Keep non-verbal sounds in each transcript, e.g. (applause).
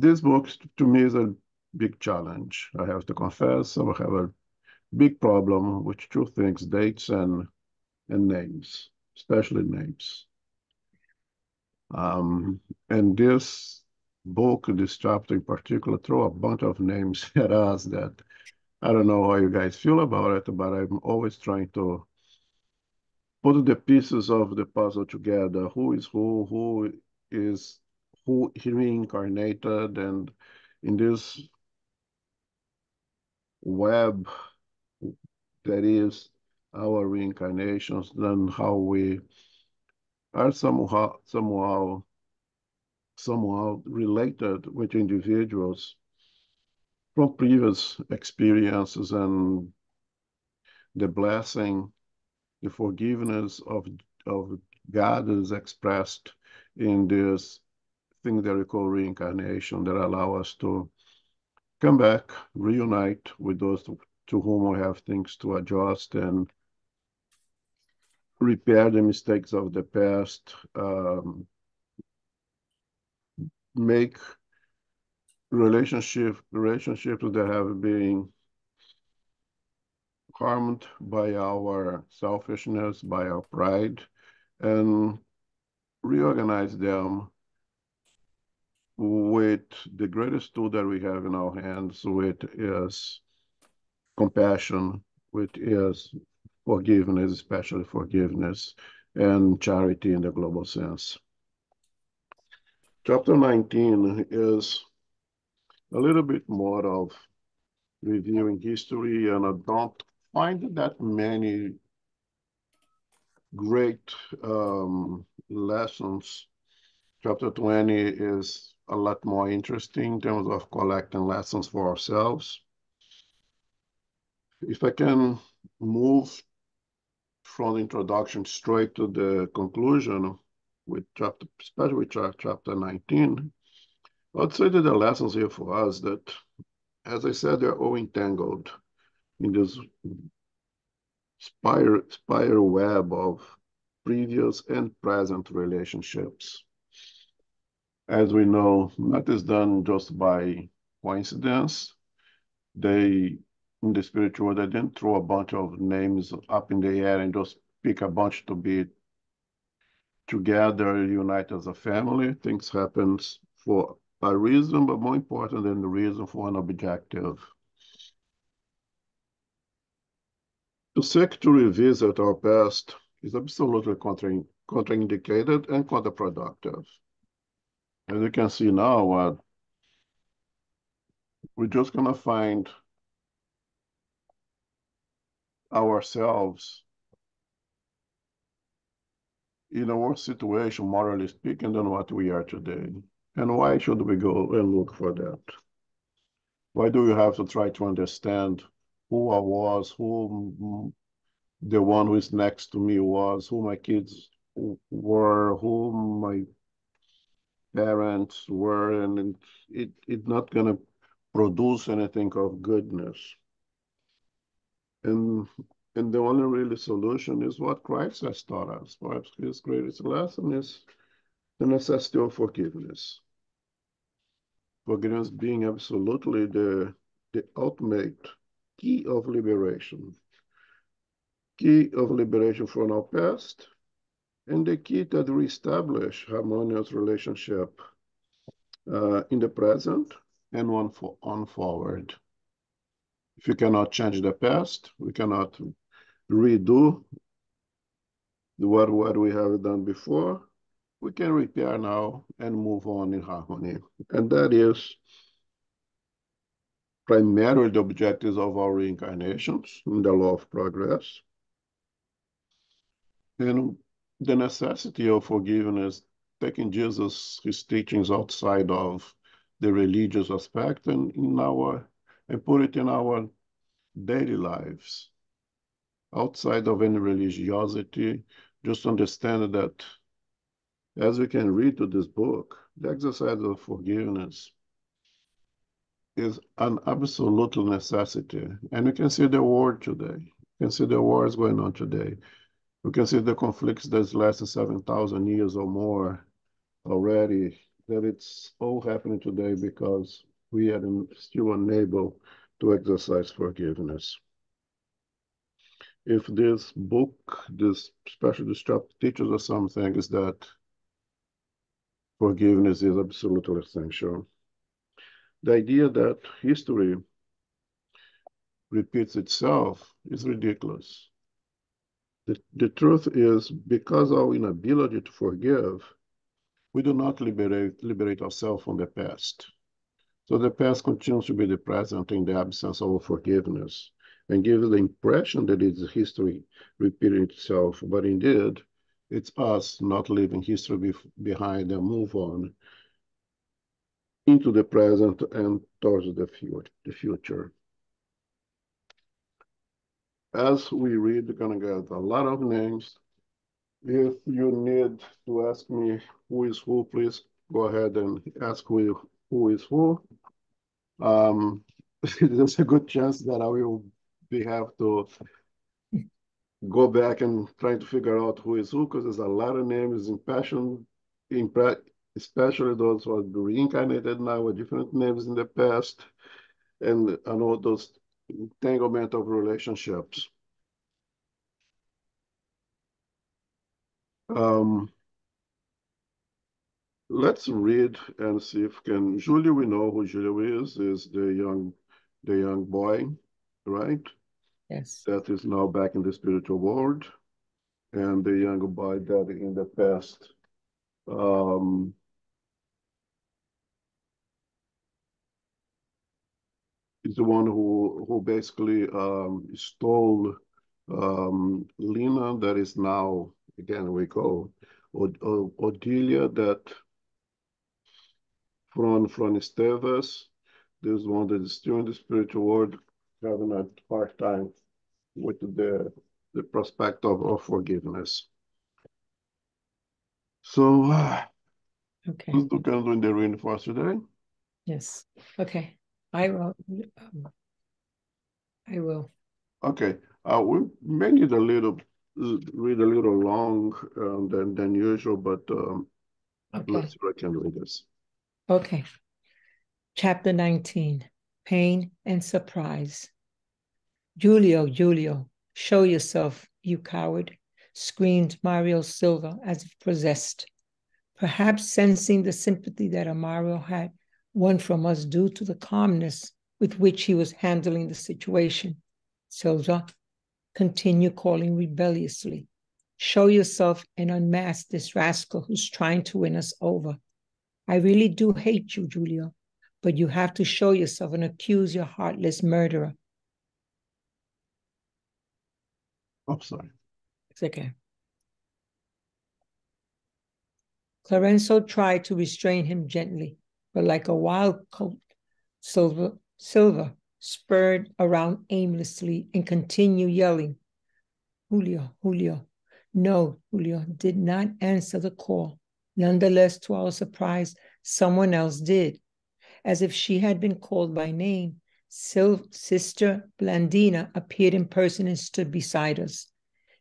this book to me is a big challenge. I have to confess, I have a big problem with two things, dates and and names, especially names. Um, and this book, this chapter in particular, throw a bunch of names (laughs) at us that I don't know how you guys feel about it, but I'm always trying to put the pieces of the puzzle together. Who is who? Who is who reincarnated? And in this web that is our reincarnations, then how we are somehow somehow somehow related with individuals from previous experiences and the blessing, the forgiveness of of God is expressed in this thing that we call reincarnation that allow us to come back, reunite with those to, to whom we have things to adjust and repair the mistakes of the past, um, make relationship relationships that have been harmed by our selfishness, by our pride, and reorganize them with the greatest tool that we have in our hands, which is compassion, which is forgiveness, especially forgiveness, and charity in the global sense. Chapter 19 is a little bit more of reviewing history, and I don't find that many great um, lessons. Chapter 20 is a lot more interesting in terms of collecting lessons for ourselves. If I can move from the introduction straight to the conclusion with chapter, especially with chapter 19, I'd say that the lessons here for us that, as I said, they're all entangled in this spiral, spiral web of previous and present relationships. As we know, that is done just by coincidence. They in the spiritual world, they didn't throw a bunch of names up in the air and just pick a bunch to be together, unite as a family. Things happen for a reason, but more important than the reason for an objective. To seek to revisit our past is absolutely contra contraindicated and counterproductive. As you can see now, uh, we're just going to find ourselves in a worse situation, morally speaking, than what we are today. And why should we go and look for that? Why do we have to try to understand who I was, who the one who is next to me was, who my kids were, who my parents were, and it, it it's not going to produce anything of goodness. And and the only really solution is what Christ has taught us. Perhaps his greatest lesson is the necessity of forgiveness. Forgiveness being absolutely the, the ultimate key of liberation. Key of liberation from our past, and the key to reestablish harmonious relationship uh, in the present and one for, on forward. If you cannot change the past, we cannot redo what, what we have done before. We can repair now and move on in harmony. And that is primarily the objectives of our reincarnations in the law of progress. And the necessity of forgiveness, taking Jesus, his teachings outside of the religious aspect and in our and put it in our daily lives, outside of any religiosity, just understand that as we can read to this book, the exercise of forgiveness is an absolute necessity. And we can see the war today. We can see the wars going on today. We can see the conflicts that's lasted 7,000 years or more already that it's all happening today because we are still unable to exercise forgiveness. If this book, this special chapter teaches us something, is that forgiveness is absolutely essential. The idea that history repeats itself is ridiculous. The, the truth is, because of our inability to forgive, we do not liberate, liberate ourselves from the past. So the past continues to be the present in the absence of forgiveness and gives the impression that it's history repeating itself. But indeed, it's us not leaving history be behind and move on into the present and towards the, the future. As we read, you're going to get a lot of names. If you need to ask me who is who, please go ahead and ask who, who is who. Um, (laughs) there's a good chance that I will be have to go back and try to figure out who is who because there's a lot of names in passion, in especially those who are reincarnated now with different names in the past, and I know those entanglement of relationships. Um, let's read and see if can Julio. We know who Julio is. Is the young, the young boy, right? Yes. That is now back in the spiritual world, and the young boy that in the past um, is the one who who basically um, stole um, Lina. That is now again we go Od Odilia that from from Esteves. There's one that is still in the spiritual world, having a hard time with the the prospect of, of forgiveness. So, uh, okay, who's doing the reading for us today? Yes. Okay. I will. Um, I will. Okay. Uh, we may need a little, read a little long um, than, than usual, but um, okay. let's see if I can read this. Okay. Chapter 19 Pain and Surprise. Julio, Julio, show yourself, you coward, screamed Mario Silva as if possessed. Perhaps sensing the sympathy that Amaro had won from us due to the calmness with which he was handling the situation. Silva continue calling rebelliously. Show yourself and unmask this rascal who's trying to win us over. I really do hate you, Julio, but you have to show yourself and accuse your heartless murderer. I'm sorry. It's okay. Clarencio tried to restrain him gently, but like a wild colt, Silva, Silva spurred around aimlessly and continued yelling, Julio, Julio. No, Julio did not answer the call. Nonetheless, to our surprise, someone else did. As if she had been called by name, Sil- Sister Blandina appeared in person and stood beside us.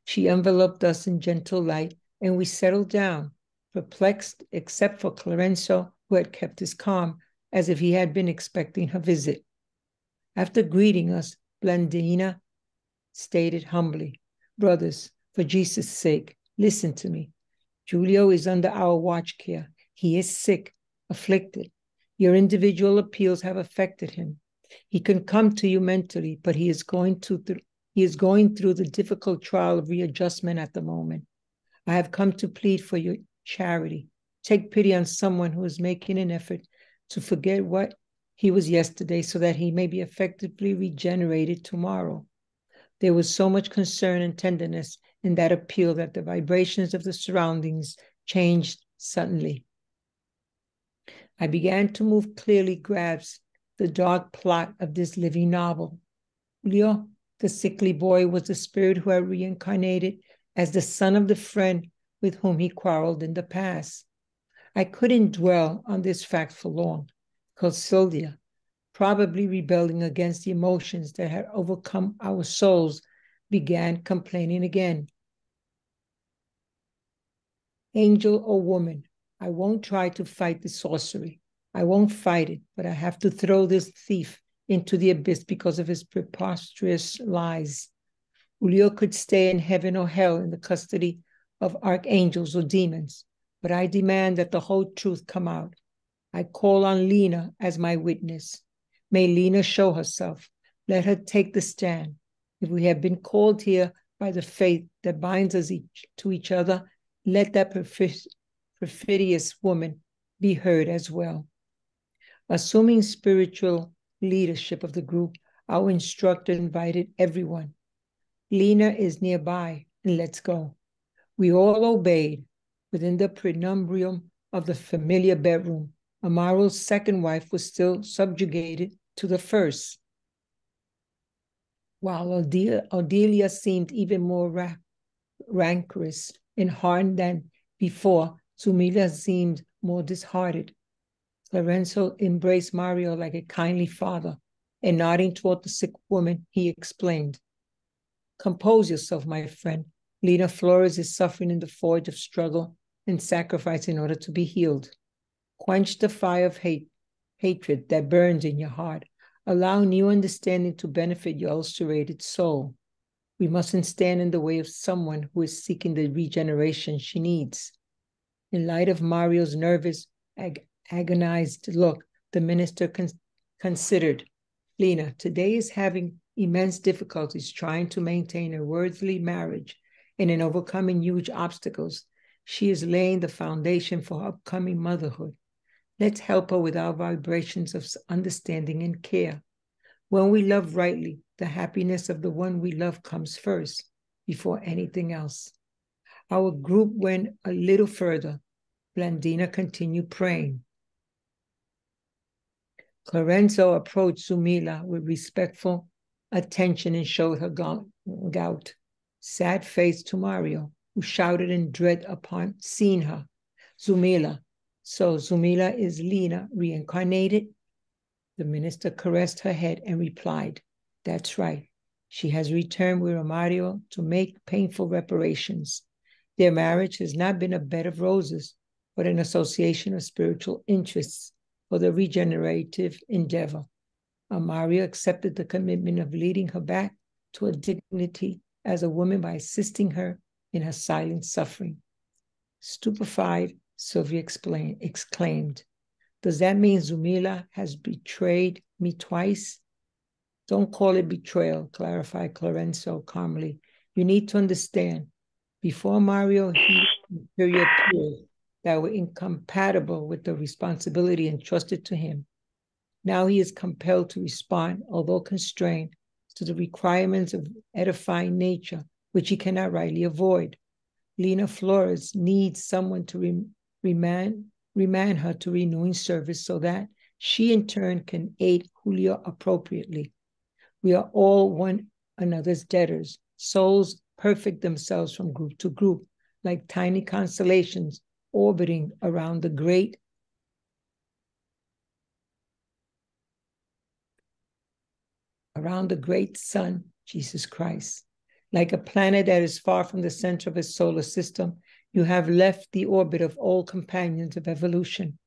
She enveloped us in gentle light, and we settled down, perplexed except for Clarencio, who had kept his calm, as if he had been expecting her visit. After greeting us, Blandina stated humbly, Brothers, for Jesus' sake, listen to me. Julio is under our watch care. He is sick, afflicted. Your individual appeals have affected him. He can come to you mentally, but he is going to th- he is going through the difficult trial of readjustment at the moment. I have come to plead for your charity. Take pity on someone who is making an effort to forget what he was yesterday so that he may be effectively regenerated tomorrow. There was so much concern and tenderness in that appeal that the vibrations of the surroundings changed suddenly. I began to move clearly grasp the dark plot of this living novel. Julio, the sickly boy, was the spirit who had reincarnated as the son of the friend with whom he quarreled in the past. I couldn't dwell on this fact for long, because Silva, probably rebelling against the emotions that had overcome our souls, began complaining again. Angel or woman, I won't try to fight the sorcery. I won't fight it, but I have to throw this thief into the abyss because of his preposterous lies. Julio could stay in heaven or hell in the custody of archangels or demons, but I demand that the whole truth come out. I call on Lina as my witness. May Lina show herself. Let her take the stand. If we have been called here by the faith that binds us each, to each other, let that perfidious woman be heard as well. Assuming spiritual leadership of the group, our instructor invited everyone. Lina is nearby, and let's go. We all obeyed within the penumbrum of the familiar bedroom. Amaro's second wife was still subjugated to the first, while Odelia seemed even more ra- rancorous and hard than before. Zulmira seemed more disheartened. Lorenzo embraced Mario like a kindly father, and nodding toward the sick woman, he explained, Compose yourself, my friend. Lina Flores is suffering in the forge of struggle and sacrifice in order to be healed. Quench the fire of hate, hatred that burns in your heart. Allow new understanding to benefit your ulcerated soul. We mustn't stand in the way of someone who is seeking the regeneration she needs. In light of Mario's nervous, ag- agonized look, the minister con- considered Lina, today is having immense difficulties trying to maintain a worthy marriage and in overcoming huge obstacles. She is laying the foundation for upcoming motherhood. Let's help her with our vibrations of understanding and care. When we love rightly, the happiness of the one we love comes first before anything else. Our group went a little further. Blandina continued praying. Clarencio approached Zulmira with respectful attention and showed her gout. Sad face to Mario, who shouted in dread upon seeing her. Zulmira. So Zulmira is Lina reincarnated? The minister caressed her head and replied, That's right. She has returned with Romario to make painful reparations. Their marriage has not been a bed of roses, but an association of spiritual interests for the regenerative endeavor. Amaria accepted the commitment of leading her back to a dignity as a woman by assisting her in her silent suffering. Stupefied, Silva explained, exclaimed, Does that mean Zulmira has betrayed me twice? Don't call it betrayal, clarified Clarencio calmly. You need to understand, before Mario he peers that were incompatible with the responsibility entrusted to him. Now he is compelled to respond, although constrained, to the requirements of edifying nature, which he cannot rightly avoid. Lina Flores needs someone to re- remand, her to renewing service so that she in turn can aid Julio appropriately. We are all one another's debtors. Souls perfect themselves from group to group, like tiny constellations orbiting around the great around the great sun, Jesus Christ. Like a planet that is far from the center of its solar system, you have left the orbit of all companions of evolution.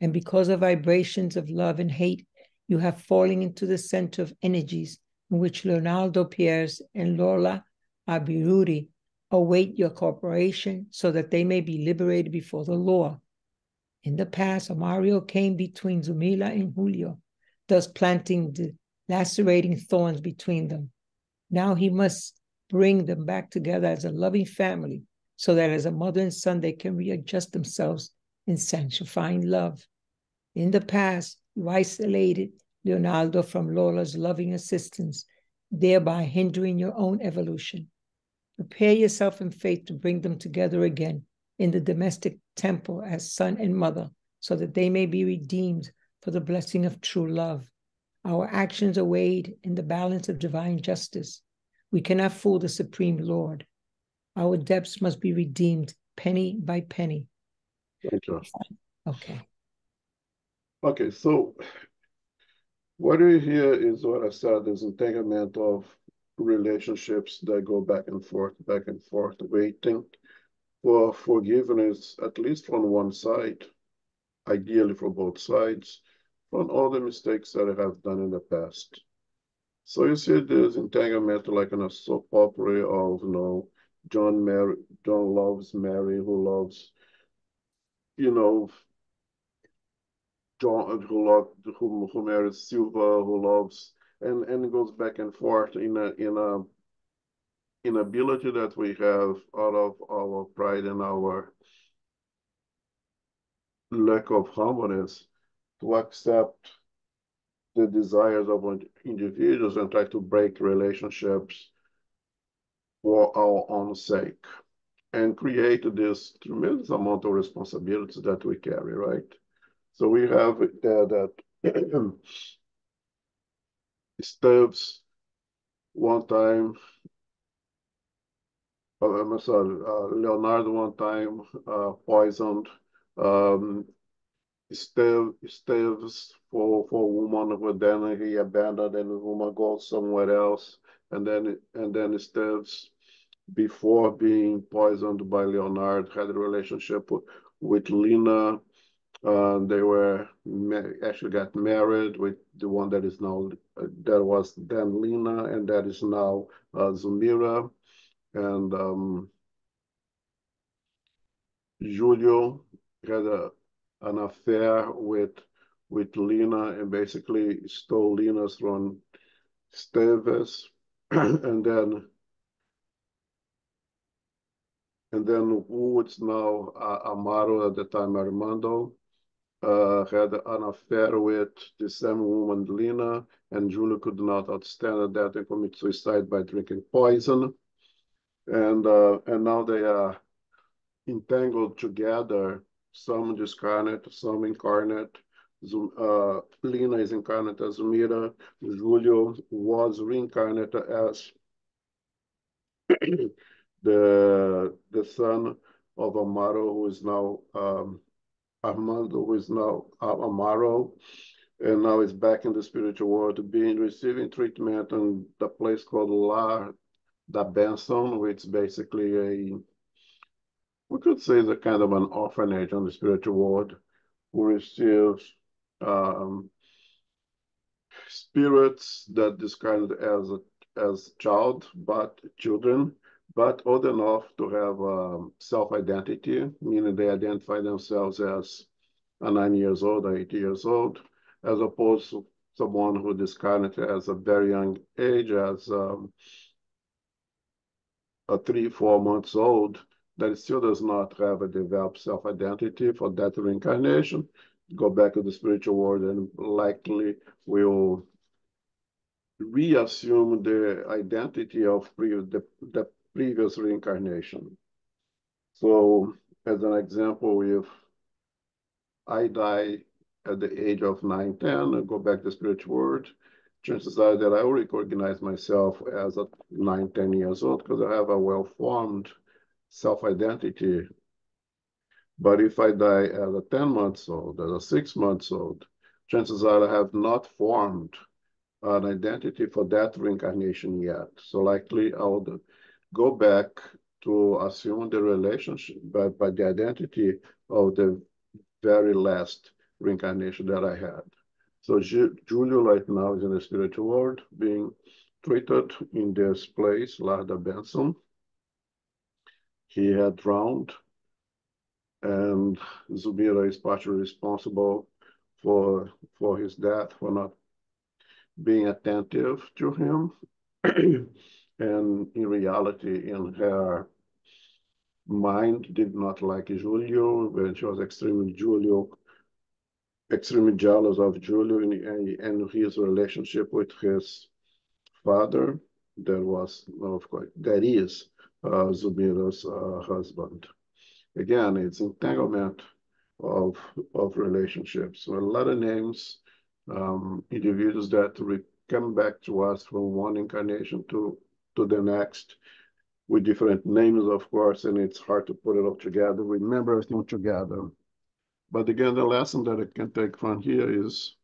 And because of vibrations of love and hate, you have fallen into the center of energies in which Leonardo Pires and Lola Ibarruri await your cooperation so that they may be liberated before the law. In the past, Amario came between Zulmira and Julio, thus planting the lacerating thorns between them. Now he must bring them back together as a loving family so that as a mother and son they can readjust themselves in sanctifying love. In the past, you isolated Leonardo from Lola's loving assistance, thereby hindering your own evolution. Prepare yourself in faith to bring them together again in the domestic temple as son and mother, so that they may be redeemed for the blessing of true love. Our actions are weighed in the balance of divine justice. We cannot fool the Supreme Lord. Our debts must be redeemed penny by penny. You. Okay. Okay, so what we hear is what I said is entanglement of relationships that go back and forth, back and forth, waiting for forgiveness, at least from one side, ideally for both sides, from all the mistakes that I have done in the past. So you see this entanglement like in a soap opera of you know John Mary John loves Mary who loves you know John who loves who, who marries Silva who loves and and goes back and forth in a in a inability that we have out of our pride and our lack of humbleness to accept the desires of individuals and try to break relationships for our own sake and create this tremendous amount of responsibilities that we carry, right? So we have there that (clears throat) Steves one time, uh, I'm sorry, uh, Leonardo one time uh, poisoned um, Steve, Steve's for for a woman, but then he abandoned and the woman goes somewhere else, and then and then Steve's before being poisoned by Leonard had a relationship with, with Lina. Uh, they were actually got married with the one that is now uh, that was then Lina, and that is now uh, Zumira, and um, Julio had a an affair with with Lina and basically stole Lina's from Steves, (clears throat) and then and then Woods now uh, Amaro at the time Armando uh, had an affair with the same woman Lina, and Julia could not understand that and commit suicide by drinking poison, and uh, and now they are entangled together some discarnate, some incarnate. Uh, Lina is incarnate as Mira. Julio was reincarnated as (clears throat) the the son of Amaro, who is now um, Armando, who is now uh, Amaro, and now is back in the spiritual world, being receiving treatment in the place called Lar da Bênção, which is basically a we could say is a kind of an orphanage on the spiritual world who receives um, spirits that discarded as a as child, but children, but old enough to have um, self-identity, meaning they identify themselves as a nine years old or eight years old, as opposed to someone who discarded as a very young age, as um, a three, four months old, that still does not have a developed self-identity for that reincarnation, go back to the spiritual world and likely will reassume the identity of pre the, the previous reincarnation. So as an example, if I die at the age of 9, 10, and go back to the spiritual world, chances are that I will recognize myself as a 9, 10 years old because I have a well-formed self-identity. But if I die as a 10 months old, as a six months old, chances are I have not formed an identity for that reincarnation yet. So likely I would go back to assume the relationship by, by the identity of the very last reincarnation that I had. So Julio right now is in the spiritual world being treated in this place, Lar da Bênção, he had drowned, and Zubira is partially responsible for for his death, for not being attentive to him. (clears throat) and in reality, in her mind, did not like Julio, when she was extremely Julio, extremely jealous of Julio and, and his relationship with his father. There was, of course, there is uh, Zubira's uh, husband. Again, it's entanglement of of relationships. So a lot of names, um, individuals that come back to us from one incarnation to to the next with different names, of course, and it's hard to put it all together, remember everything together. But again, the lesson that I can take from here is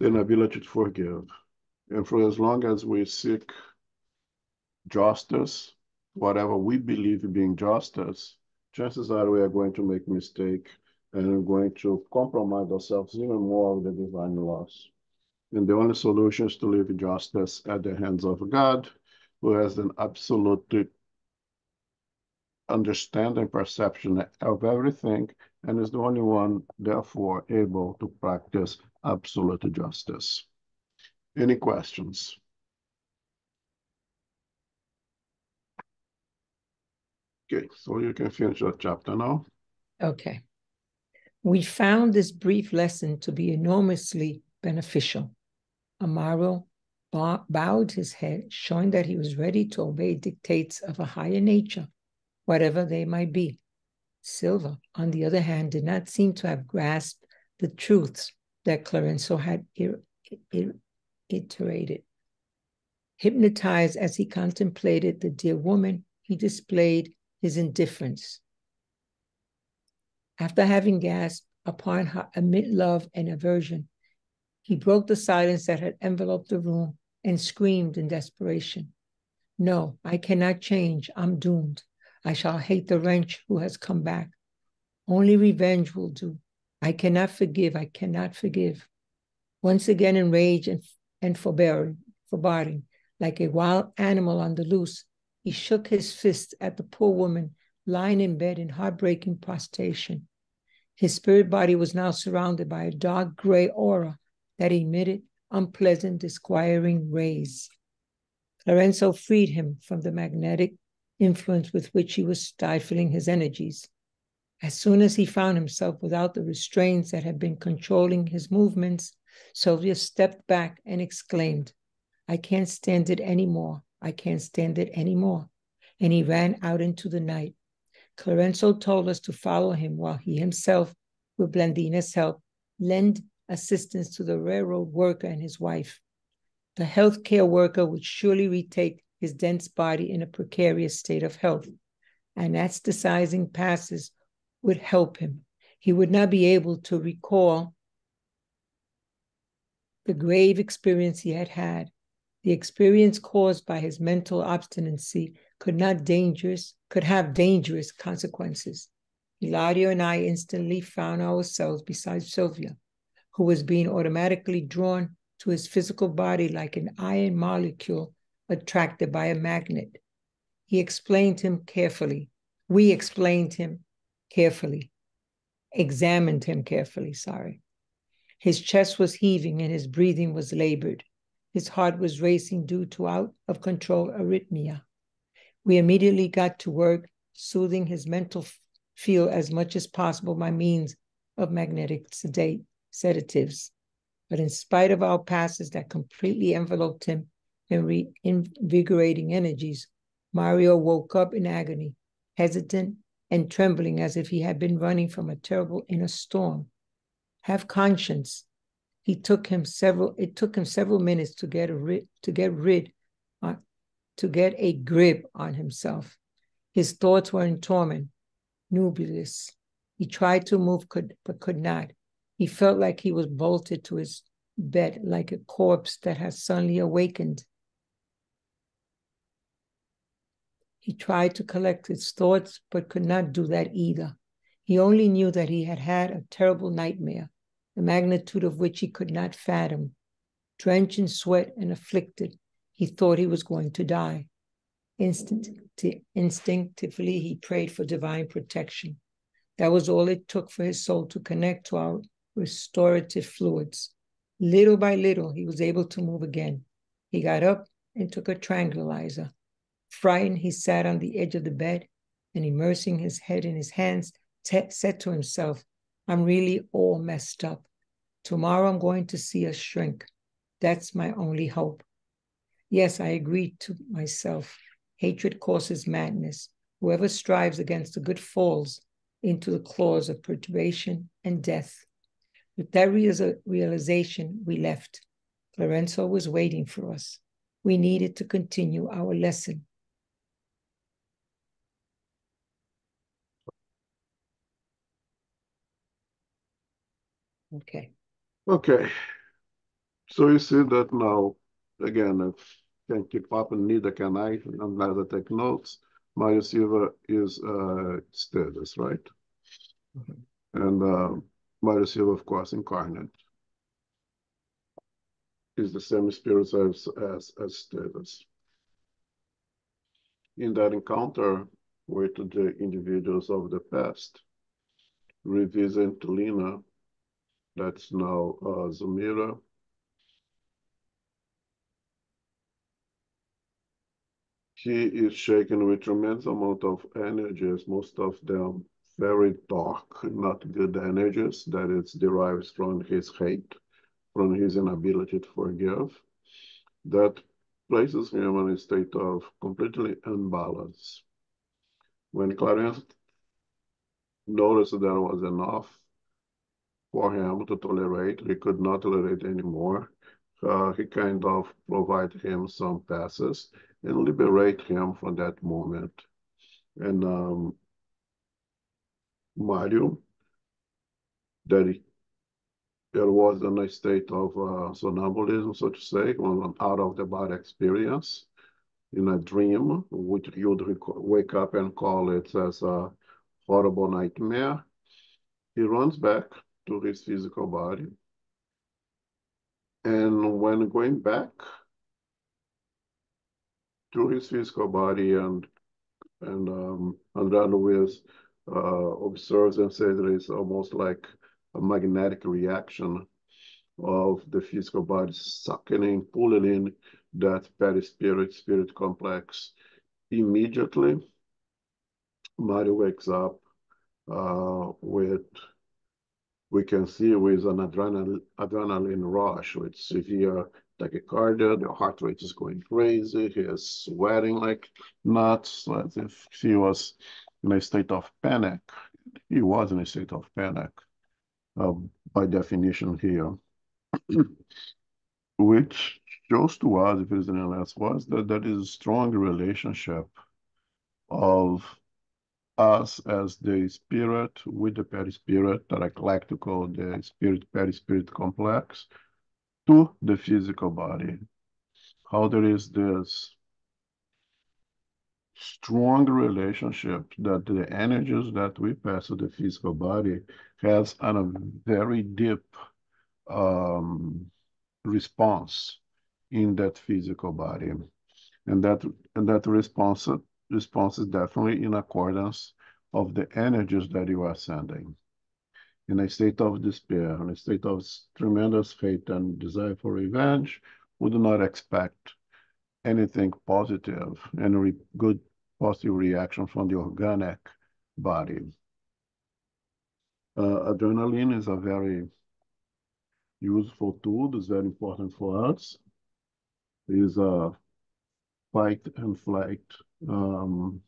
the inability to forgive. And for as long as we seek justice whatever we believe being justice, chances are we are going to make mistake and we're going to compromise ourselves even more with the divine laws. And the only solution is to leave justice at the hands of God, who has an absolute understanding perception of everything and is the only one, therefore, able to practice absolute justice. Any questions? Okay, so you can finish that chapter now. Okay. We found this brief lesson to be enormously beneficial. Amaro bowed his head, showing that he was ready to obey dictates of a higher nature, whatever they might be. Silva, on the other hand, did not seem to have grasped the truths that Clarencio had iterated. Hypnotized as he contemplated the dear woman, he displayed his indifference. After having gasped upon her amid love and aversion, he broke the silence that had enveloped the room and screamed in desperation. No, I cannot change. I'm doomed. I shall hate the wretch who has come back. Only revenge will do. I cannot forgive. I cannot forgive. Once again, enraged and, and forbearing, foreboding, like a wild animal on the loose, he shook his fist at the poor woman lying in bed in heartbreaking prostration. His spirit body was now surrounded by a dark gray aura that emitted unpleasant, disquieting rays. Lorenzo freed him from the magnetic influence with which he was stifling his energies. As soon as he found himself without the restraints that had been controlling his movements, Silva stepped back and exclaimed, I can't stand it anymore. I can't stand it anymore. And he ran out into the night. Clarencio told us to follow him while he himself, with Blandina's help, lend assistance to the railroad worker and his wife. The healthcare worker would surely retake his dense body in a precarious state of health. Anastasizing passes would help him. He would not be able to recall the grave experience he had had. The experience caused by his mental obstinacy could not dangerous could have dangerous consequences. Hilario and I instantly found ourselves beside Silva, who was being automatically drawn to his physical body like an iron molecule attracted by a magnet. He explained him carefully. We explained him carefully, examined him carefully, sorry. His chest was heaving and his breathing was labored. His heart was racing due to out of control arrhythmia. We immediately got to work soothing his mental field as much as possible by means of magnetic sedate, sedatives. But in spite of our passes that completely enveloped him, and reinvigorating energies, Mario woke up in agony, hesitant and trembling as if he had been running from a terrible inner storm. Have conscience. He took him several. It took him several minutes to get rid, to get rid, uh, to get a grip on himself. His thoughts were in torment, nubulous. He tried to move, could but could not. He felt like he was bolted to his bed, like a corpse that has suddenly awakened. He tried to collect his thoughts, but could not do that either. He only knew that he had had a terrible nightmare, the magnitude of which he could not fathom. Drenched in sweat and afflicted, he thought he was going to die. Instinct, instinctively, he prayed for divine protection. That was all it took for his soul to connect to our restorative fluids. Little by little, he was able to move again. He got up and took a tranquilizer. Frightened, he sat on the edge of the bed and, immersing his head in his hands, t- said to himself, I'm really all messed up. Tomorrow I'm going to see a shrink. That's my only hope. Yes, I agreed to myself. Hatred causes madness. Whoever strives against the good falls into the claws of perturbation and death. With that realization, we left. Lorenzo was waiting for us. We needed to continue our lesson. Okay. Okay. So you see that now, again, if can keep up and neither can I unless I take notes. Mario Silva is uh, Esteves, right? Mhm. And uh, Mario Silva, of course, incarnate. Is the same spirit as, as, as status. In that encounter with the individuals of the past, revisit Lina, that's now uh, Zamira, he is shaken with tremendous amount of energies, most of them very dark, not good energies, that it derives from his hate, from his inability to forgive, that places him in a state of completely imbalance. When Clarence noticed there was enough for him to tolerate, he could not tolerate anymore. Uh, he kind of provide him some passes and liberate him from that moment. And um, Mario, that he, there was in a state of uh, somnambulism, so to say, an out of the body experience in a dream, which you'd wake up and call it as a horrible nightmare. He runs back to his physical body. And when going back to his physical body and and um, André Luiz uh, observes and says that it's almost like a magnetic reaction of the physical body sucking in, pulling in that perispirit spirit spirit complex. Immediately, Mario wakes up uh, with, we can see with an adrenaline, adrenaline rush. With severe tachycardia, the heart rate is going crazy, he is sweating like nuts, as if he was in a state of panic. He was in a state of panic, uh, by definition here, (clears throat) which shows to us, if it is an LS, was that there is a strong relationship of us as the spirit with the perispirit that I like to call the spirit perispirit complex to the physical body. How there is this strong relationship that the energies that we pass to the physical body has on a very deep um, response in that physical body. And that, and that response, response is definitely in accordance of the energies that you are sending. In a state of despair, in a state of tremendous hate and desire for revenge, we do not expect anything positive, any good positive reaction from the organic body. Uh, adrenaline is a very useful tool, it's very important for us. It is a fight and flight um,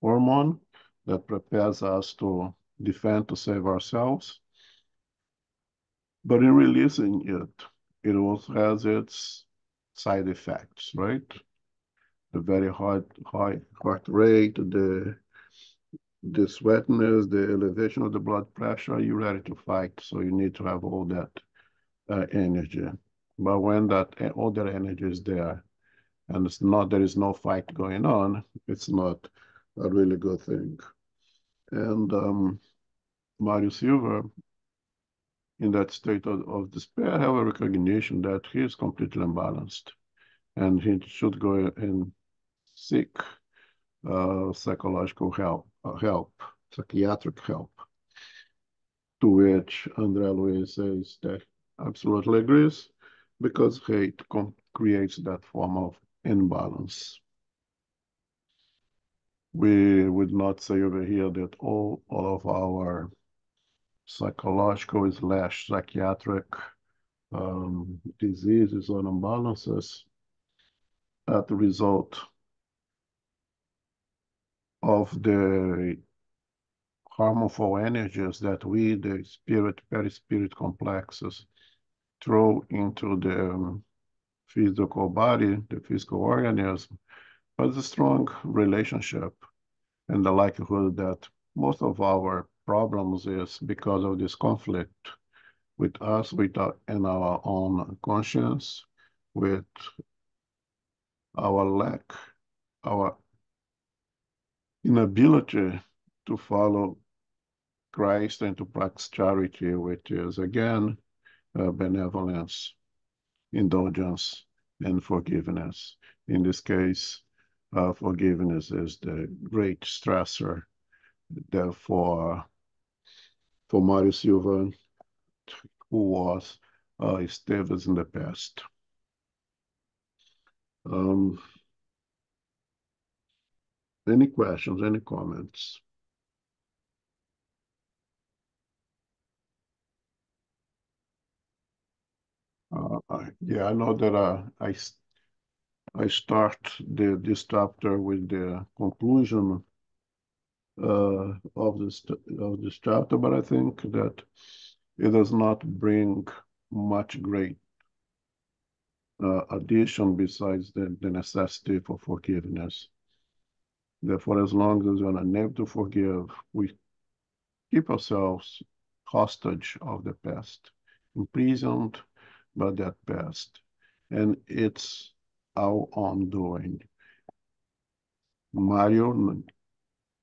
hormone that prepares us to defend, to save ourselves. But in releasing it, it also has its side effects, right? The very high, high heart rate, the the sweatness, the elevation of the blood pressure, you're ready to fight. So you need to have all that uh, energy. But when that all that energy is there, and it's not there is no fight going on, it's not a really good thing. And um, Mario Silva, in that state of, of despair, have a recognition that he is completely imbalanced, and he should go and seek uh, psychological help, uh, help, psychiatric help. To which André Luiz says that absolutely agrees, because hate creates that form of imbalance. We would not say over here that all, all of our psychological slash psychiatric um, diseases or imbalances are the result of the harmful energies that we, the spirit, perispirit complexes, throw into the um, physical body, the physical organism, has a strong relationship and the likelihood that most of our problems is because of this conflict with us, with our, and our own conscience, with our lack, our inability to follow Christ and to practice charity, which is again uh, benevolence, indulgence, and forgiveness. In this case, uh, forgiveness is the great stressor. Therefore, for Mario Silva, who was uh, Esteves in the past. Um, any questions, any comments? Uh, yeah, I know that uh, I I start the this chapter with the conclusion uh, of this of this chapter, but I think that it does not bring much great uh, addition besides the, the necessity for forgiveness. Therefore, as long as we're unable to forgive, we keep ourselves hostage of the past, imprisoned by that past. And it's our own doing. Mario,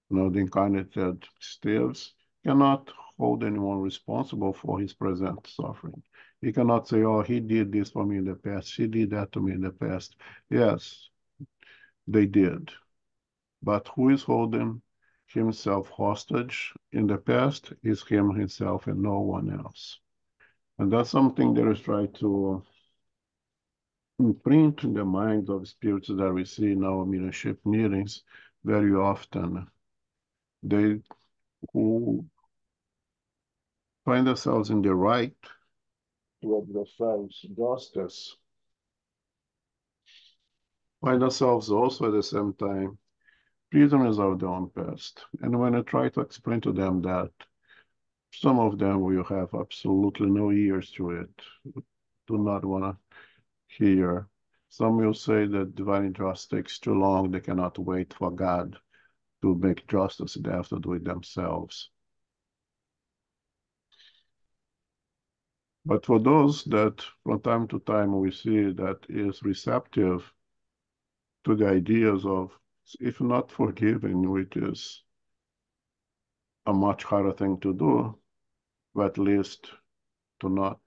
know, the incarnated Esteves, cannot hold anyone responsible for his present suffering. He cannot say, oh, he did this for me in the past, she did that to me in the past. Yes, they did. But who is holding himself hostage in the past is him himself and no one else. And that's something that is trying to imprint in the minds of spirits that we see in our mediumship meetings very often. They who find themselves in the right to exercise justice find themselves also at the same time prisoners of their own past. And when I try to explain to them that some of them will have absolutely no ears to it, do not want to hear. Some will say that divine justice takes too long, they cannot wait for God to make justice, they have to do it themselves. But for those that from time to time we see that is receptive to the ideas of if not forgiving, which is a much harder thing to do, at least to not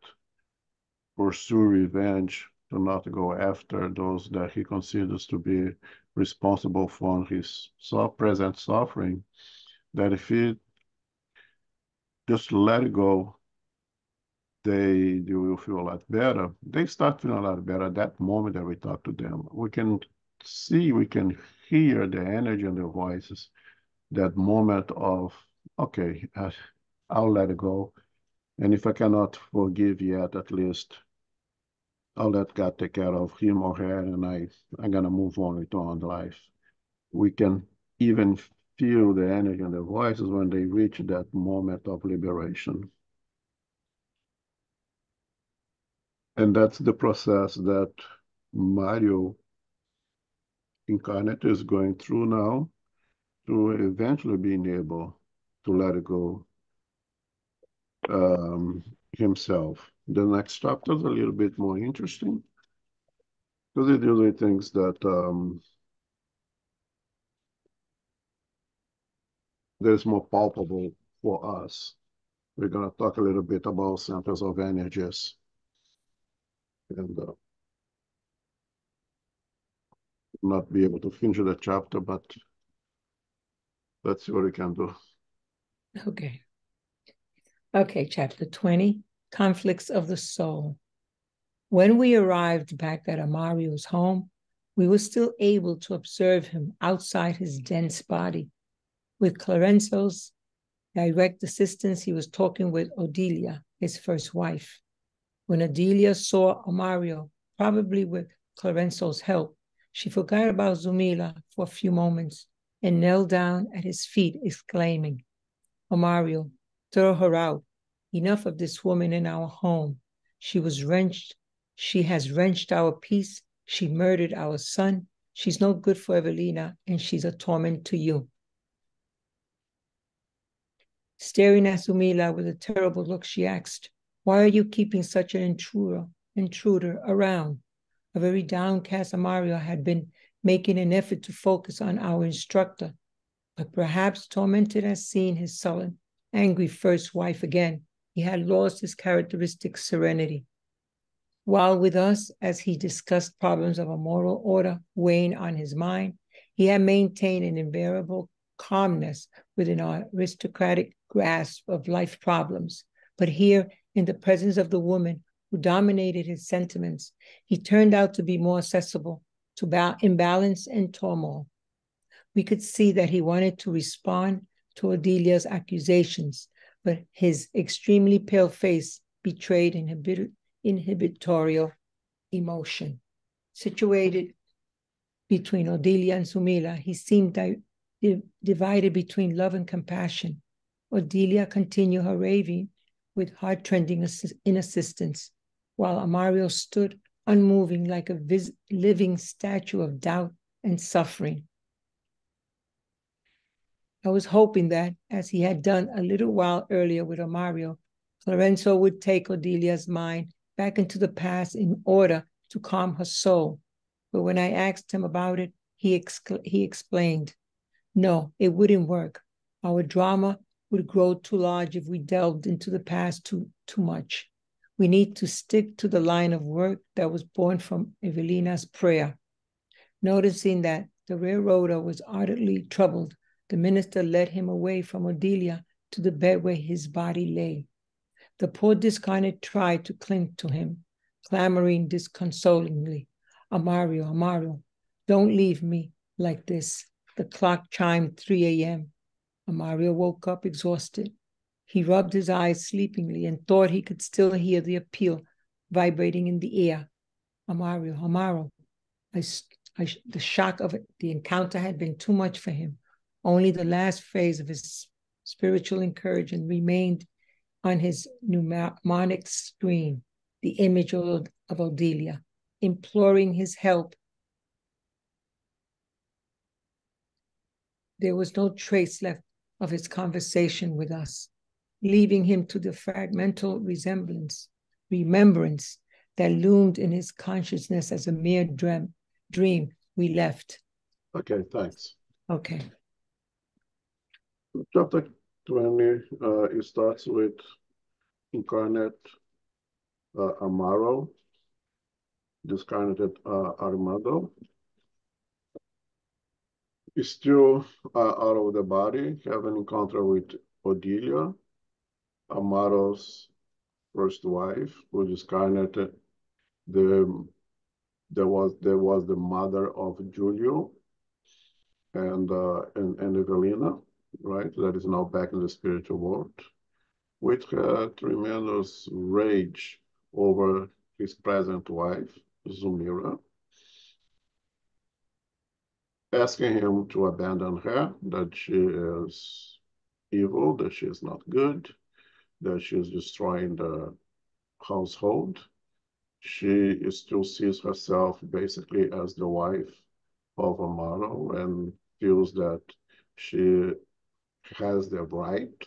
pursue revenge, to not go after those that he considers to be responsible for his present suffering, that if he just let it go, they, they will feel a lot better. They start feeling a lot better at that moment that we talk to them. We can see, we can hear the energy in their voices, that moment of, okay, uh, I'll let it go. And if I cannot forgive yet, at least I'll let God take care of him or her, and I, I'm going to move on with on life. We can even feel the energy and the voices when they reach that moment of liberation. And that's the process that Mario incarnate is going through now to eventually being able to let it go um, himself. The next chapter is a little bit more interesting because it with things that um, that is more palpable for us. We're going to talk a little bit about centers of energies and uh, not be able to finish the chapter, but let's see what we can do. Okay. Okay, chapter 20 Conflicts of the Soul. When we arrived back at Amario's home, we were still able to observe him outside his dense body. With Clarencio's direct assistance, he was talking with Odilia, his first wife. When Odilia saw Amario, probably with Clarencio's help, she forgot about Zulmira for a few moments and knelt down at his feet, exclaiming, Amario, throw her out. Enough of this woman in our home. She was wrenched. She has wrenched our peace. She murdered our son. She's no good for Evelina, and she's a torment to you. Staring at Zulmira with a terrible look, she asked, Why are you keeping such an intruder, intruder around? a very downcast Amario had been making an effort to focus on our instructor. But perhaps tormented at seeing his sullen, angry first wife again, he had lost his characteristic serenity. While with us, as he discussed problems of a moral order weighing on his mind, he had maintained an invariable calmness with an aristocratic grasp of life problems. But here, in the presence of the woman who dominated his sentiments, he turned out to be more accessible to imbalance and turmoil. We could see that he wanted to respond to Odelia's accusations, but his extremely pale face betrayed inhibit- inhibitorial emotion. Situated between Odelia and Zulmira, he seemed di- di- divided between love and compassion. Odelia continued her raving with heart trending in assistance, while Amario stood unmoving like a vis- living statue of doubt and suffering. I was hoping that, as he had done a little while earlier with Amario, Clarencio would take Odelia's mind back into the past in order to calm her soul. But when I asked him about it, he, he explained, no, it wouldn't work. Our drama would grow too large if we delved into the past too, too much. We need to stick to the line of work that was born from Evelina's prayer. Noticing that the railroader was ardently troubled, the minister led him away from Odelia to the bed where his body lay. The poor discarnate tried to cling to him, clamoring disconsolingly, Amario, Amario, don't leave me like this. The clock chimed 3 a.m. Amario woke up exhausted. He rubbed his eyes sleepingly and thought he could still hear the appeal vibrating in the air. Amario, Amario. I, I, the shock of it, the encounter had been too much for him. Only the last phase of his spiritual encouragement remained on his mnemonic screen, the image of, of Odelia, imploring his help. There was no trace left of his conversation with us, leaving him to the fragmental resemblance, remembrance that loomed in his consciousness as a mere dream. Dream we left. Okay, thanks. Okay. Chapter 20, uh, it starts with incarnate uh, Amaro, discarnated uh, Armando. He's still uh, out of the body, have an encounter with Odelia, Amaro's first wife, who discarnated the there was there was the mother of Julio and uh, and, and Evelina right? That is now back in the spiritual world, with had tremendous rage over his present wife, Zulmira, asking him to abandon her, that she is evil, that she is not good, that she is destroying the household. She still sees herself basically as the wife of Amaro and feels that she has the right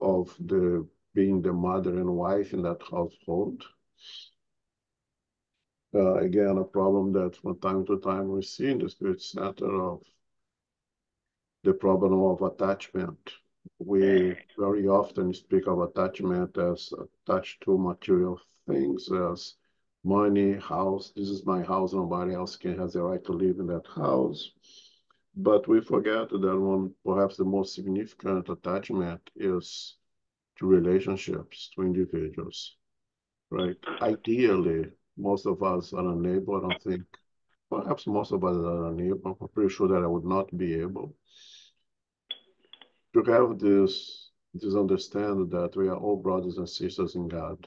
of the being the mother and wife in that household. Uh, again, a problem that from time to time we see in the spirit center of the problem of attachment. We very often speak of attachment as attached to material things, as money, house. This is my house. Nobody else can has the right to live in that house. But we forget that one, perhaps the most significant attachment is to relationships, to individuals, right? Ideally, most of us are unable, I don't think, perhaps most of us are unable, I'm pretty sure that I would not be able to have this, this understanding that we are all brothers and sisters in God,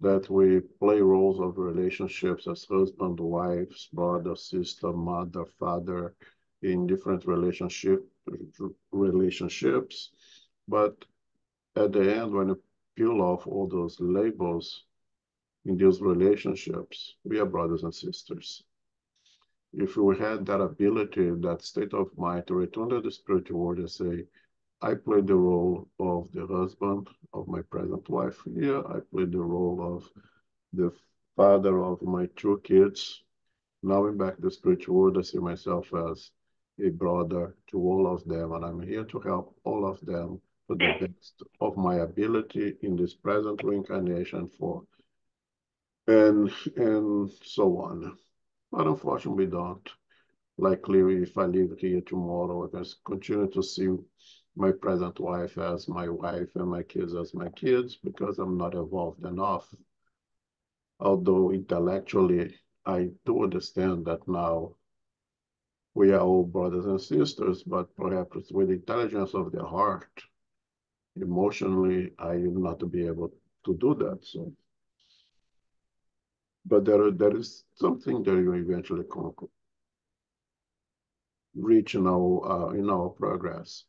that we play roles of relationships as husband, wives, brother, sister, mother, father, in different relationship relationships. But at the end, when you peel off all those labels in those relationships, we are brothers and sisters. If we had that ability, that state of mind to return to the spiritual world and say, I played the role of the husband of my present wife here. I played the role of the father of my two kids. Now I'm back to the spiritual world. I see myself as a brother to all of them, and I'm here to help all of them to the best of my ability in this present reincarnation for and and so on. But unfortunately, don't. Likely, if I live here tomorrow, I can continue to see my present wife as my wife and my kids as my kids because I'm not evolved enough. Although intellectually, I do understand that now we are all brothers and sisters, but perhaps with the intelligence of the heart, emotionally, I am not to be able to do that. So, but there, there is something that you eventually conquer, reach in our uh, in our progress.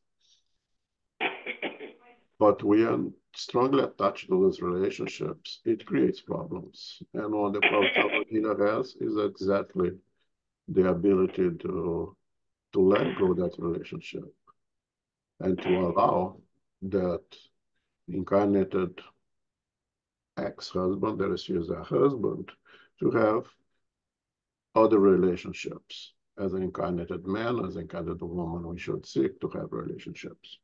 But we are strongly attached to those relationships. It creates problems, and of the problems Adina has is exactly the ability to to let go that relationship and to allow that incarnated ex-husband, that is, she is a husband, to have other relationships. As an incarnated man, as an incarnated woman, we should seek to have relationships.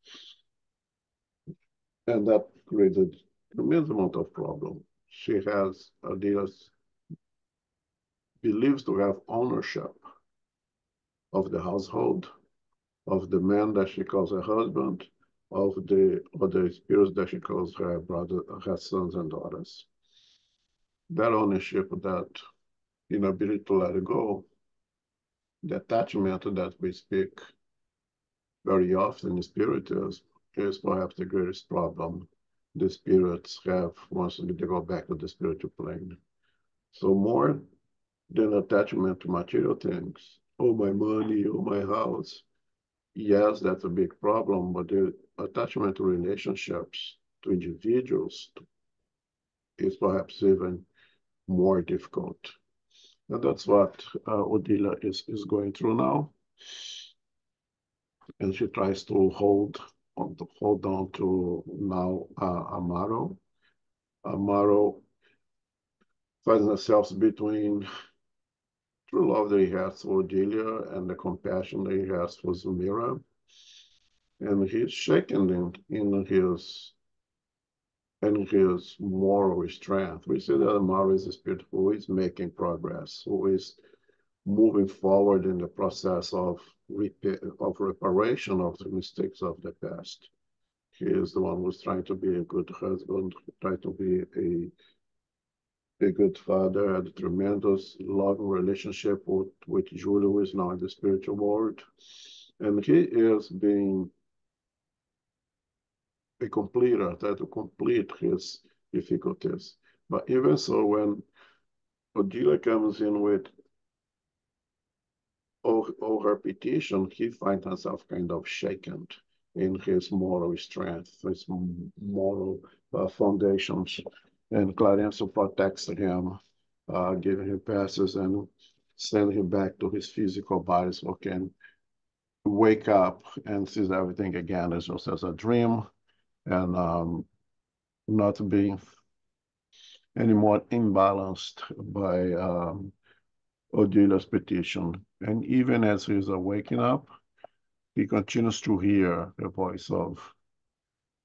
And that created tremendous amount of problem. She has, Adidas believes to have ownership of the household, of the man that she calls her husband, of the other spirits that she calls her brother, her sons and daughters. That ownership, that inability to let it go, the attachment that we speak very often in spiritism is perhaps the greatest problem the spirits have once they go back to the spiritual plane. So more than attachment to material things, oh my money, oh my house, yes, that's a big problem, but the attachment to relationships, to individuals, is perhaps even more difficult. And that's what uh, Odila is, is going through now. And she tries to hold on to hold on to now uh, Amaro. Amaro finds herself between true love that he has for Delia and the compassion that he has for Zulmira. And he's shaken in, in his in his moral strength. We see that Amaro is a spirit who is making progress, who is moving forward in the process of repair, of reparation of the mistakes of the past. He is the one who's trying to be a good husband, trying to be a a good father, had a tremendous loving relationship with, with Julie, who is now in the spiritual world. And he is being a completer, trying to complete his difficulties. But even so, when Odila comes in with all, all her petition, he finds himself kind of shaken in his moral strength, his moral uh, foundations and Clarencio protects him, uh, giving him passes and sending him back to his physical body so he can wake up and sees everything again as just as a dream and um, not being any more imbalanced by um, petition. And even as he's waking up, he continues to hear the voice of,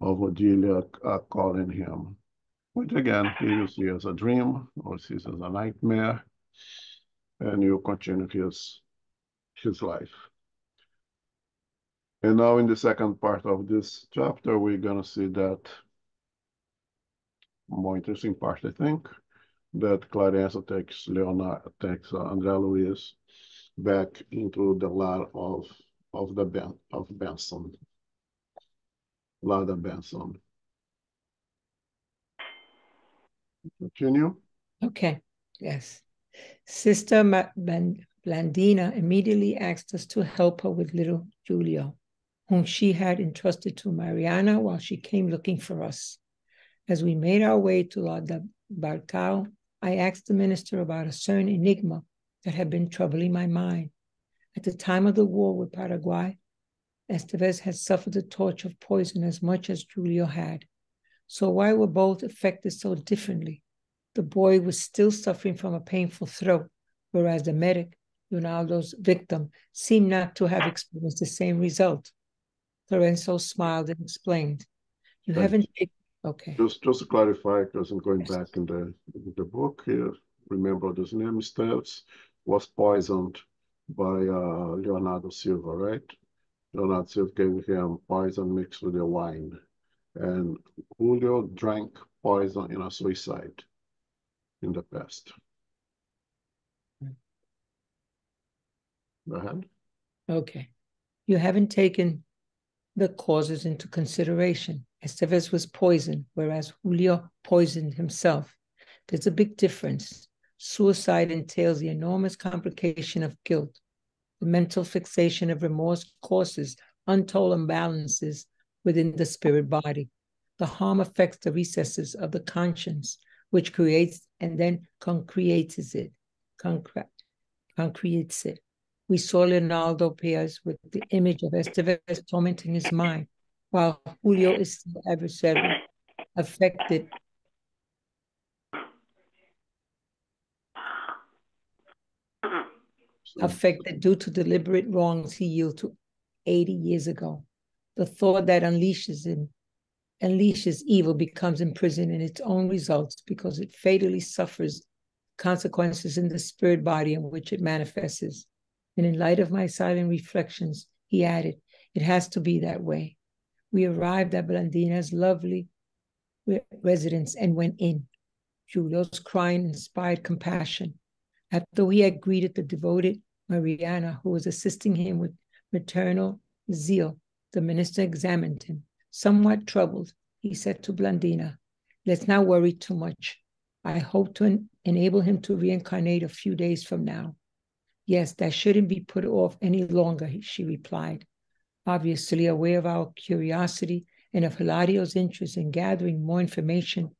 of Odilia uh, calling him which again he see as a dream or sees as a nightmare, and you continue his, his life. And now in the second part of this chapter, we're gonna see that more interesting part, I think, that Clarencio takes Leonard, takes uh, André Luiz back into the land of of the ben, of Benson, Lar da Bênção. Continue. Okay, yes. Sister Blandina immediately asked us to help her with little Julio, whom she had entrusted to Mariana while she came looking for us. As we made our way to La de I asked the minister about a certain enigma that had been troubling my mind. At the time of the war with Paraguay, Esteves had suffered the torture of poison as much as Julio had. So why were both affected so differently? The boy was still suffering from a painful throat, whereas the medic Ronaldo's victim, seemed not to have experienced the same result. Clarencio smiled and explained, "You Thanks. haven't taken." Okay. Just just to clarify, because I'm going back in the in the book here. Remember, this name Esteves was poisoned by uh, Leonardo Silva, right? Leonardo Silva gave him poison mixed with the wine, and Julio drank poison in a suicide in the past. Go ahead. Okay. You haven't taken the causes into consideration. Esteves was poisoned, whereas Julio poisoned himself. There's a big difference. Suicide entails the enormous complication of guilt. The mental fixation of remorse causes untold imbalances within the spirit body. The harm affects the recesses of the conscience, which creates and then concretes it. Concrete, concretes it. We saw Leonardo Pires with the image of Esteves tormenting his mind, while Julio is still adversary, affected affected due to deliberate wrongs he yielded to 80 years ago. The thought that unleashes him, unleashes evil becomes imprisoned in its own results because it fatally suffers consequences in the spirit body in which it manifests. And in light of my silent reflections, he added, It has to be that way. We arrived at Blandina's lovely residence and went in. Julio's crying inspired compassion. After he had greeted the devoted Mariana, who was assisting him with maternal zeal, the minister examined him. Somewhat troubled, he said to Blandina, Let's not worry too much. I hope to en- enable him to reincarnate a few days from now. Yes, that shouldn't be put off any longer, she replied, obviously aware of our curiosity and of Hilario's interest in gathering more information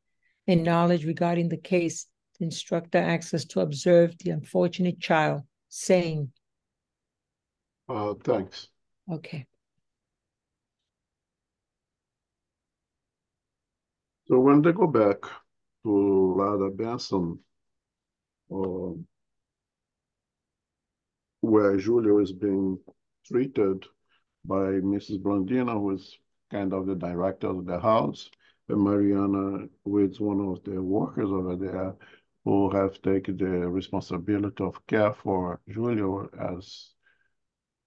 and knowledge regarding the case. The instructor asked us to observe the unfortunate child, saying, Uh, thanks. Okay. So when they go back to Lar da Bênção, um, where Julio is being treated by Mrs. Blandina, who is kind of the director of the house, and Mariana, who is one of the workers over there, who have taken the responsibility of care for Julio as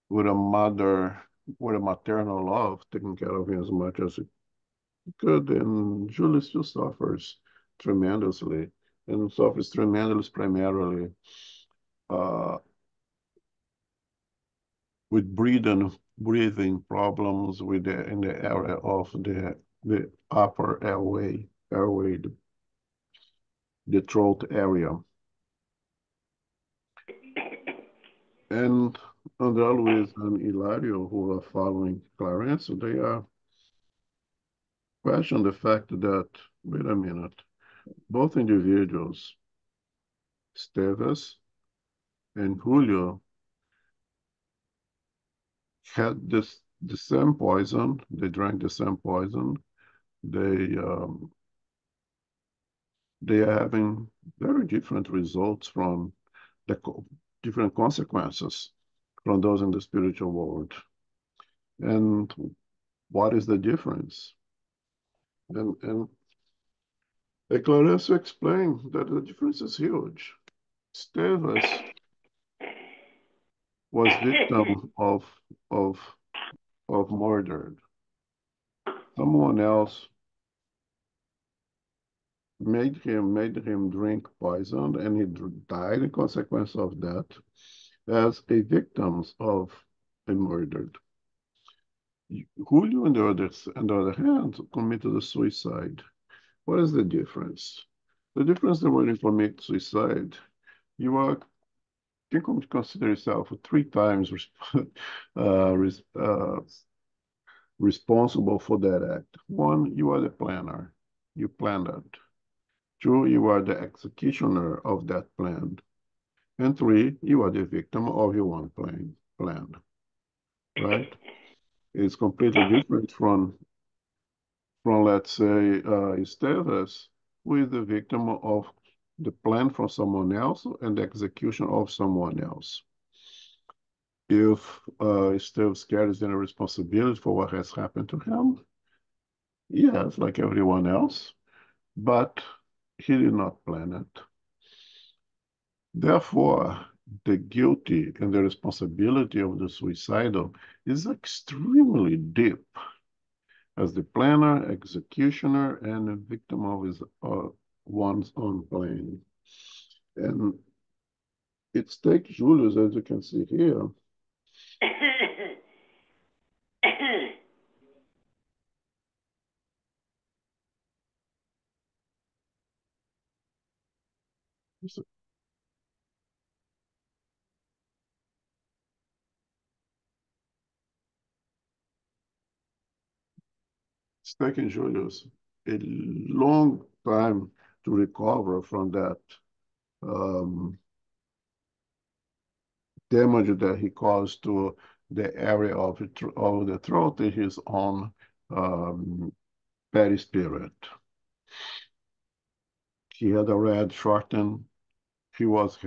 with a mother, with a maternal love, taking care of him as much as could. And Julio still suffers tremendously and suffers tremendously primarily uh, with breathing breathing problems with the in the area of the the upper airway airway the, the throat area and André Luiz and Hilario who are following Clarence they are question the fact that wait a minute both individuals Esteves and Julio had this the same poison. They drank the same poison. They um, they are having very different results from the co different consequences from those in the spiritual world. And what is the difference? And and Clarencio explained that the difference is huge. Esteves was victim of of of murder. Someone else made him made him drink poison, and he died in consequence of that as a victim of a murdered. Julio, on the other, on the other hand, committed a suicide. What is the difference? The difference that when you commit suicide, you are you can consider yourself three times (laughs) uh, uh, responsible for that act. One, you are the planner. You planned it. Two, you are the executioner of that plan. And three, you are the victim of your own plan. plan. Right? It's completely different from, from let's say, uh, Esteves, who is the victim of the plan from someone else and the execution of someone else. if uh, Steve carries any responsibility for what has happened to him. Yes, like everyone else, but he did not plan it. Therefore, the guilty and the responsibility of the suicidal is extremely deep as the planner, executioner, and a victim of his uh, one's own plan. And it's take Julius, as you can see here. (coughs) taken Julius a long time to recover from that um, damage that he caused to the area of, of the throat in his own um, perispirit. He had a already shortened, he was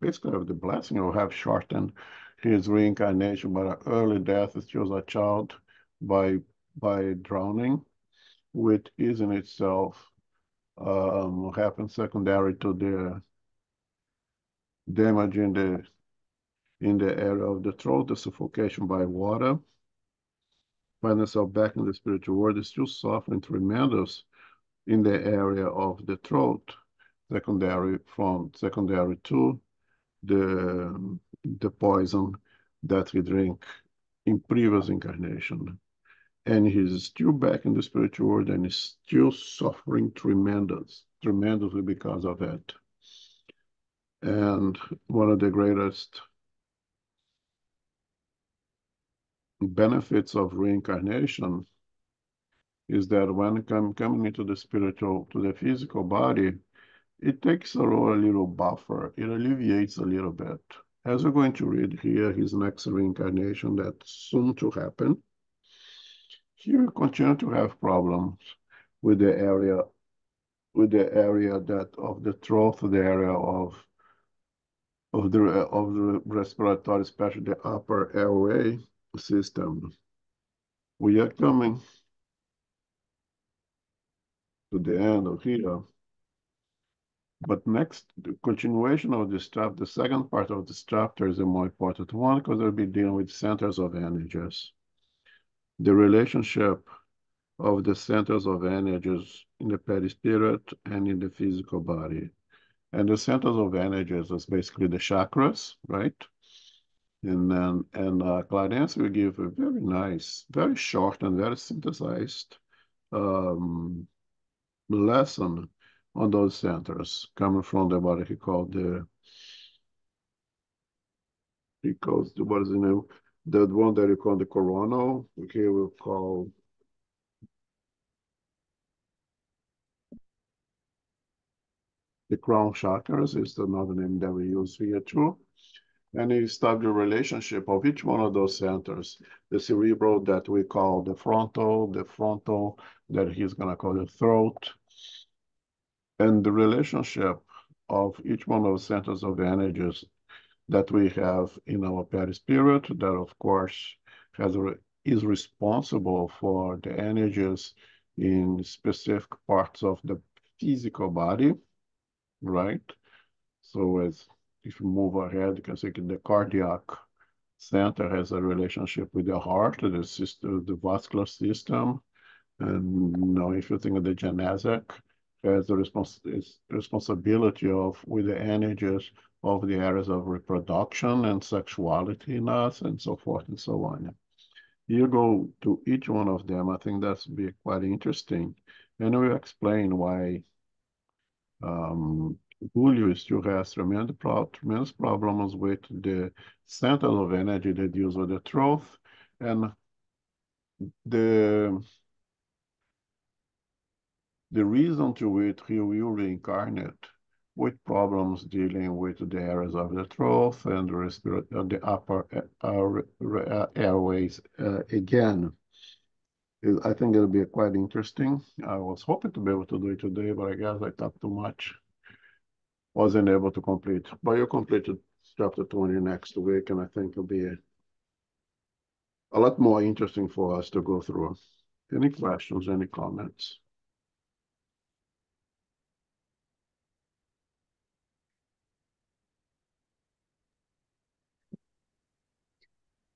basically have the blessing of have shortened his reincarnation by an early death as he was a child by by drowning, which is in itself um, happens secondary to the damage in the in the area of the throat, the suffocation by water. Find yourself back in the spiritual world is still suffering tremendous in the area of the throat, secondary from secondary to the the poison that we drink in previous incarnation. And he's still back in the spiritual world and is still suffering tremendous, tremendously because of it. And one of the greatest benefits of reincarnation is that when come, coming into the spiritual, to the physical body, it takes a little buffer. It alleviates a little bit. As we're going to read here, his next reincarnation that's soon to happen, he will continue to have problems with the area, with the area that of the throat, the area of of the of the respiratory, especially the upper airway system. We are coming to the end of here. But next, the continuation of this chapter, the second part of this chapter is a more important one because we'll be dealing with centers of energies. The relationship of the centers of energies in the perispirit and in the physical body. And the centers of energies is basically the chakras, right? And then, and uh, Clarence will give a very nice, very short and very synthesized um, lesson on those centers coming from the what he called the he calls the what is the name the one that he call the coronal okay we'll call the crown chakras is another name that we use here too. And he established a relationship of each one of those centers. The cerebral that we call the frontal the frontal that he's going to call the throat. And the relationship of each one of the centers of energies that we have in our Paris perispirit that of course has is responsible for the energies in specific parts of the physical body, right? So as if you move ahead, you can see the cardiac center has a relationship with the heart, the system, the vascular system. And you know, if you think of the genetic, has the respons responsibility of with the energies of the areas of reproduction and sexuality in us and so forth and so on. You go to each one of them, I think that's be quite interesting. And we'll explain why um, Julio still has tremendous, pro tremendous problems with the center of energy that deals with the truth and the the reason to which he will reincarnate with problems dealing with the areas of the throat and the, uh, the upper uh, uh, airways uh, again. I think it'll be quite interesting. I was hoping to be able to do it today, but I guess I talked too much. Wasn't able to complete. But you completed chapter 20 next week, and I think it'll be a lot more interesting for us to go through. Any questions, any comments?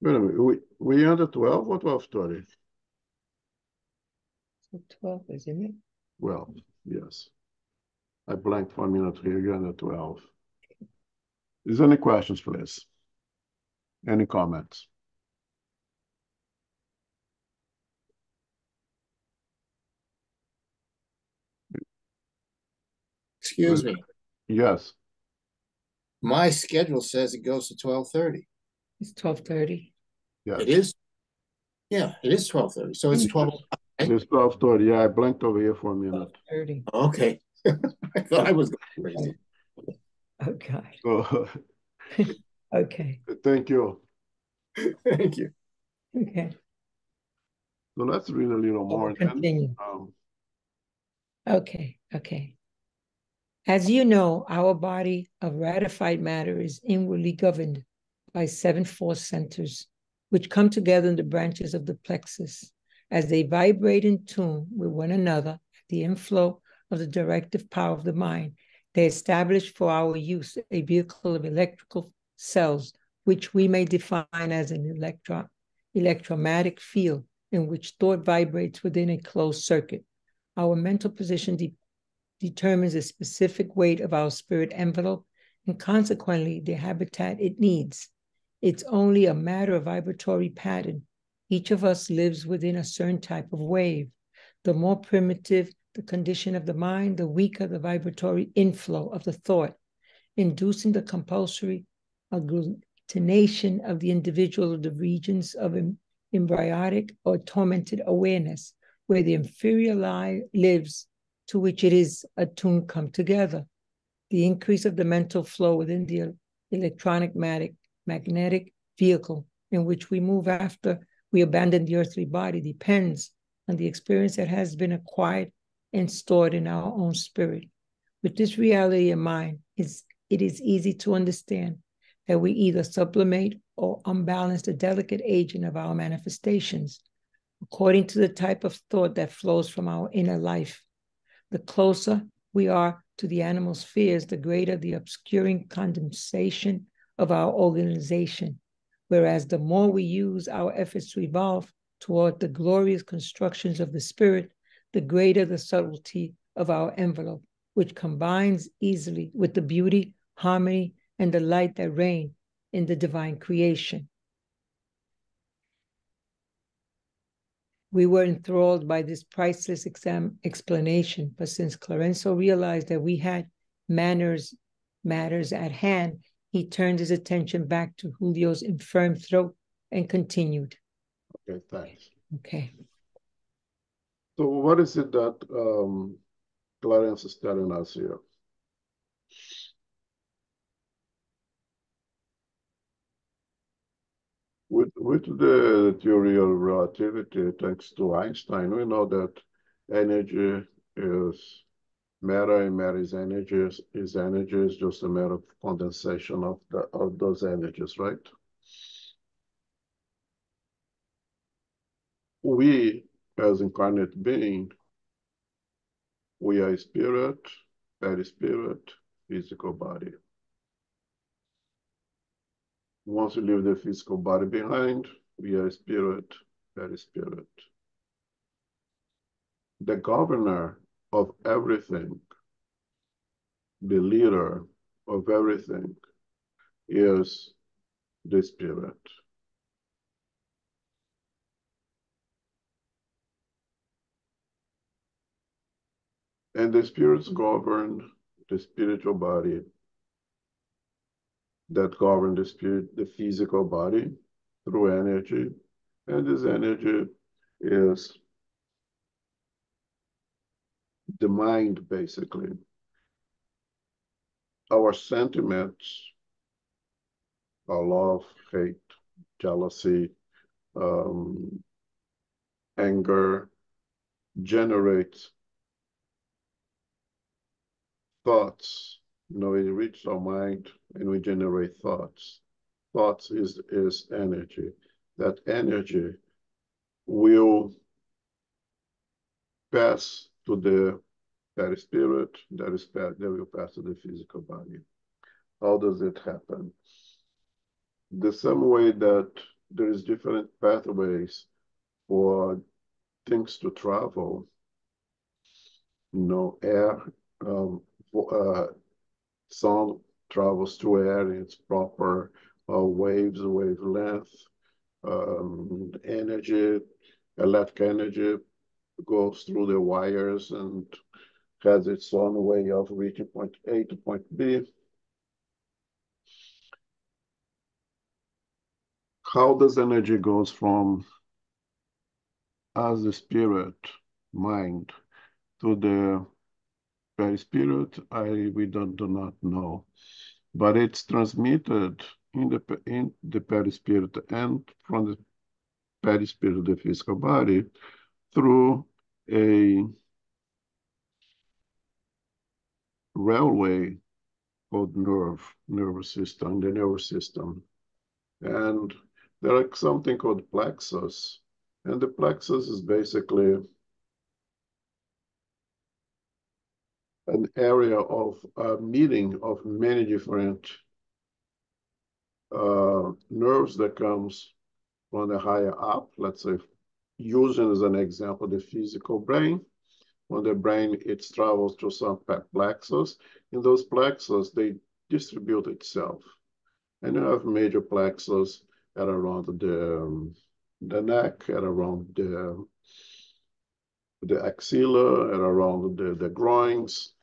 Wait a minute, we, we under 12 or 12:30? So 12, isn't it? Well, yes. I blanked for a minute here, you're under 12. Is there any questions, please? Any comments? Excuse me, Yes, my schedule says it goes to twelve thirty. It's 12:30. Yes. It is? Yeah, it is twelve thirty, so it's twelve, It's 12:30, yeah, I blanked over here for a minute. 12:30. okay. (laughs) I thought I was going crazy. Oh, God. So, (laughs) Okay. thank you. Thank you. Okay. So let's read a little more. then. Continue. Um, Okay. Okay. As you know, our body of ratified matter is inwardly governed by seven force centers, which come together in the branches of the plexus. As they vibrate in tune with one another at the inflow of the directive power of the mind, they establish for our use a vehicle of electrical cells, which we may define as an electro- electromagnetic field in which thought vibrates within a closed circuit. Our mental position de- determines the specific weight of our spirit envelope and consequently the habitat it needs. It's only a matter of vibratory pattern. Each of us lives within a certain type of wave. The more primitive the condition of the mind, the weaker the vibratory inflow of the thought, inducing the compulsory agglutination of the individual of the regions of embryotic or tormented awareness, where the inferior lie lives to which it is attuned come together. The increase of the mental flow within the electronic magnetic, magnetic vehicle in which we move after we abandon the earthly body depends on the experience that has been acquired and stored in our own spirit. With this reality in mind, it's, it is easy to understand that we either sublimate or unbalance the delicate agent of our manifestations according to the type of thought that flows from our inner life. The closer we are to the animal spheres, the greater the obscuring condensation of our organization. Whereas the more we use our efforts to evolve toward the glorious constructions of the spirit, the greater the subtlety of our envelope, which combines easily with the beauty, harmony, and the light that reign in the divine creation. We were enthralled by this priceless exam explanation, but since Clarencio realized that we had manners matters at hand, he turned his attention back to Julio's infirm throat and continued. Okay, thanks. Okay. So what is it that um, Clarence is telling us here? With, with the theory of relativity, thanks to Einstein, we know that energy is matter and matter is energy is, is energy is just a matter of condensation of the of those energies, right? We as incarnate being, we are spirit, very spirit, physical body. Once we leave the physical body behind, we are spirit, very spirit. The governor of everything, the leader of everything is the spirit. And the spirits govern the spiritual body that govern the spirit, the physical body through energy. And this energy is the mind, basically. Our sentiments, our love, hate, jealousy, um, anger, generate thoughts. You know, it reaches our mind and we generate thoughts. Thoughts is, is energy. that energy will pass to the perispirit, that is, that will pass to the physical body. How does it happen? The same way that there is different pathways for things to travel, you know, air, um, uh, sound travels through air in its proper uh, waves, wavelength, um, energy, electric energy goes through the wires and has its own way of reaching point A to point B. How does energy goes from as the spirit, mind, to the perispirit, I we don't do not know, but it's transmitted in the in the perispirit and from the perispirit of the physical body through a railway called nerve, nervous system, the nervous system. And there are something called plexus. And the plexus is basically an area of a meeting of many different uh, nerves that comes from the higher up, let's say, using as an example the physical brain. When the brain, it travels through some plexus. In those plexus, they distribute itself. And you have major plexus at around the, the neck, at around the, the axilla, at around the, the groins,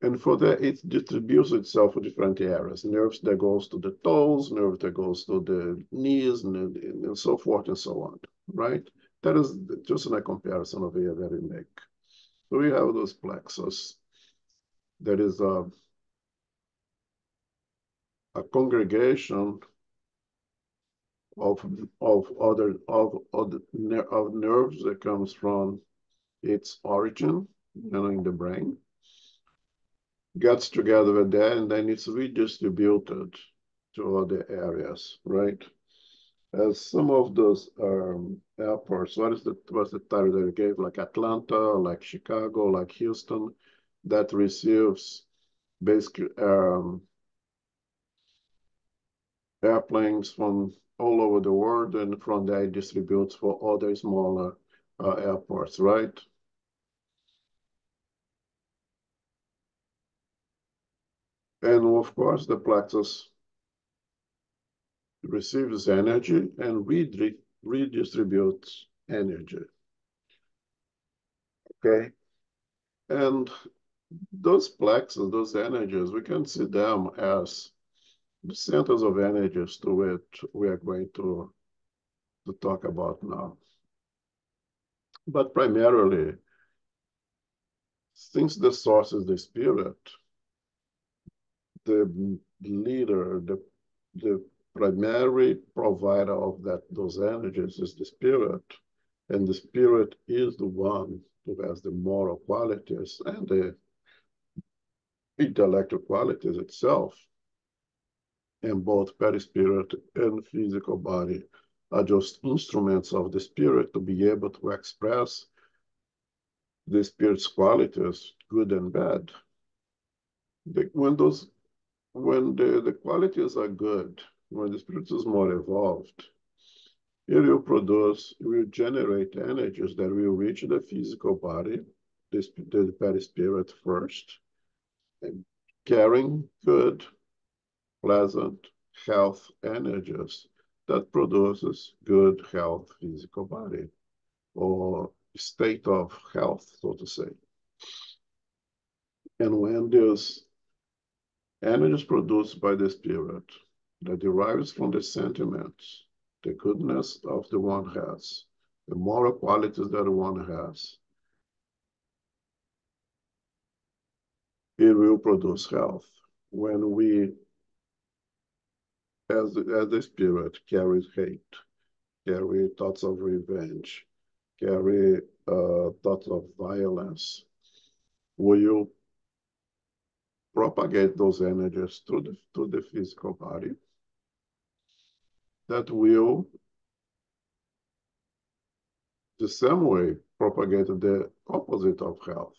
and for that, it distributes itself to different areas. Nerves that goes to the toes, nerves that goes to the knees, and, and so forth and so on, right? That is just a comparison of here that we make. So we have those plexus. That is a, a congregation of of other of of, of nerves that comes from its origin, you know, in the brain gets together with that, and then it's redistributed to other areas, right? As some of those um, airports, what is the what's the title that you gave? Like Atlanta, like Chicago, like Houston, that receives basically um, airplanes from all over the world, and from there it distributes for other smaller uh, airports, right? And of course, the plexus receives energy and redistributes energy. Okay? And those plexus, those energies, we can see them as the centers of energies to which we are going to, to talk about now. But primarily, since the source is the spirit, the leader, the, the primary provider of that those energies is the spirit. And the spirit is the one who has the moral qualities and the intellectual qualities itself. And both perispirit and physical body are just instruments of the spirit to be able to express the spirit's qualities, good and bad. The, when those when the, the qualities are good, when the spirit is more evolved, it will produce, it will generate energies that will reach the physical body, the, the perispirit first, carrying good, pleasant, health energies that produces good health physical body or state of health, so to say. And when there's Energy is produced by the spirit that derives from the sentiments, the goodness of the one has, the moral qualities that one has. It will produce health when we, as, as the spirit, carry hate, carry thoughts of revenge, carry uh, thoughts of violence. Will you propagate those energies to the, to the physical body. That will the same way propagate the opposite of health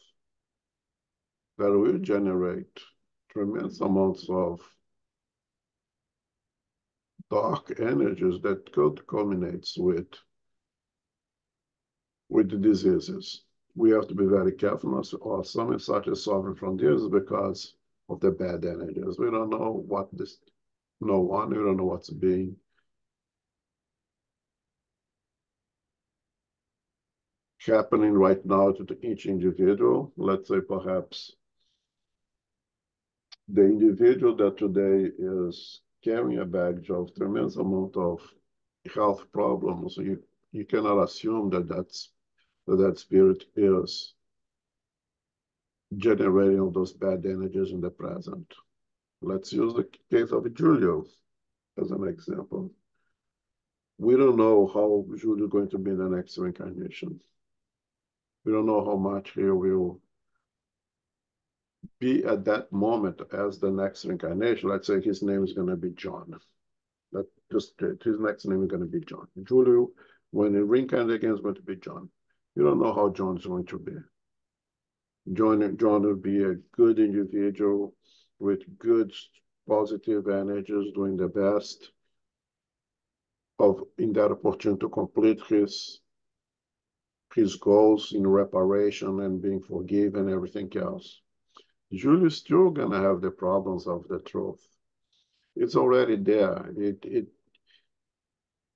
that will generate tremendous amounts of dark energies that could culminate with with the diseases. We have to be very careful or some such as suffering from because of the bad energies. We don't know what this no one, we don't know what's being happening right now to each individual. Let's say perhaps the individual that today is carrying a baggage of tremendous amount of health problems, you, you cannot assume that that's, that, that spirit is generating all those bad energies in the present. Let's use the case of Julio as an example. We don't know how Julio is going to be in the next reincarnation. We don't know how much he will be at that moment as the next reincarnation. Let's say his name is going to be John. That just his next name is going to be John. Julio, when he reincarnates again, is going to be John. You don't know how John is going to be. John, John will be a good individual with good positive energies, doing the best of in that opportunity to complete his his goals in reparation and being forgiven everything else. Julio's still gonna have the problems of the truth. It's already there. It it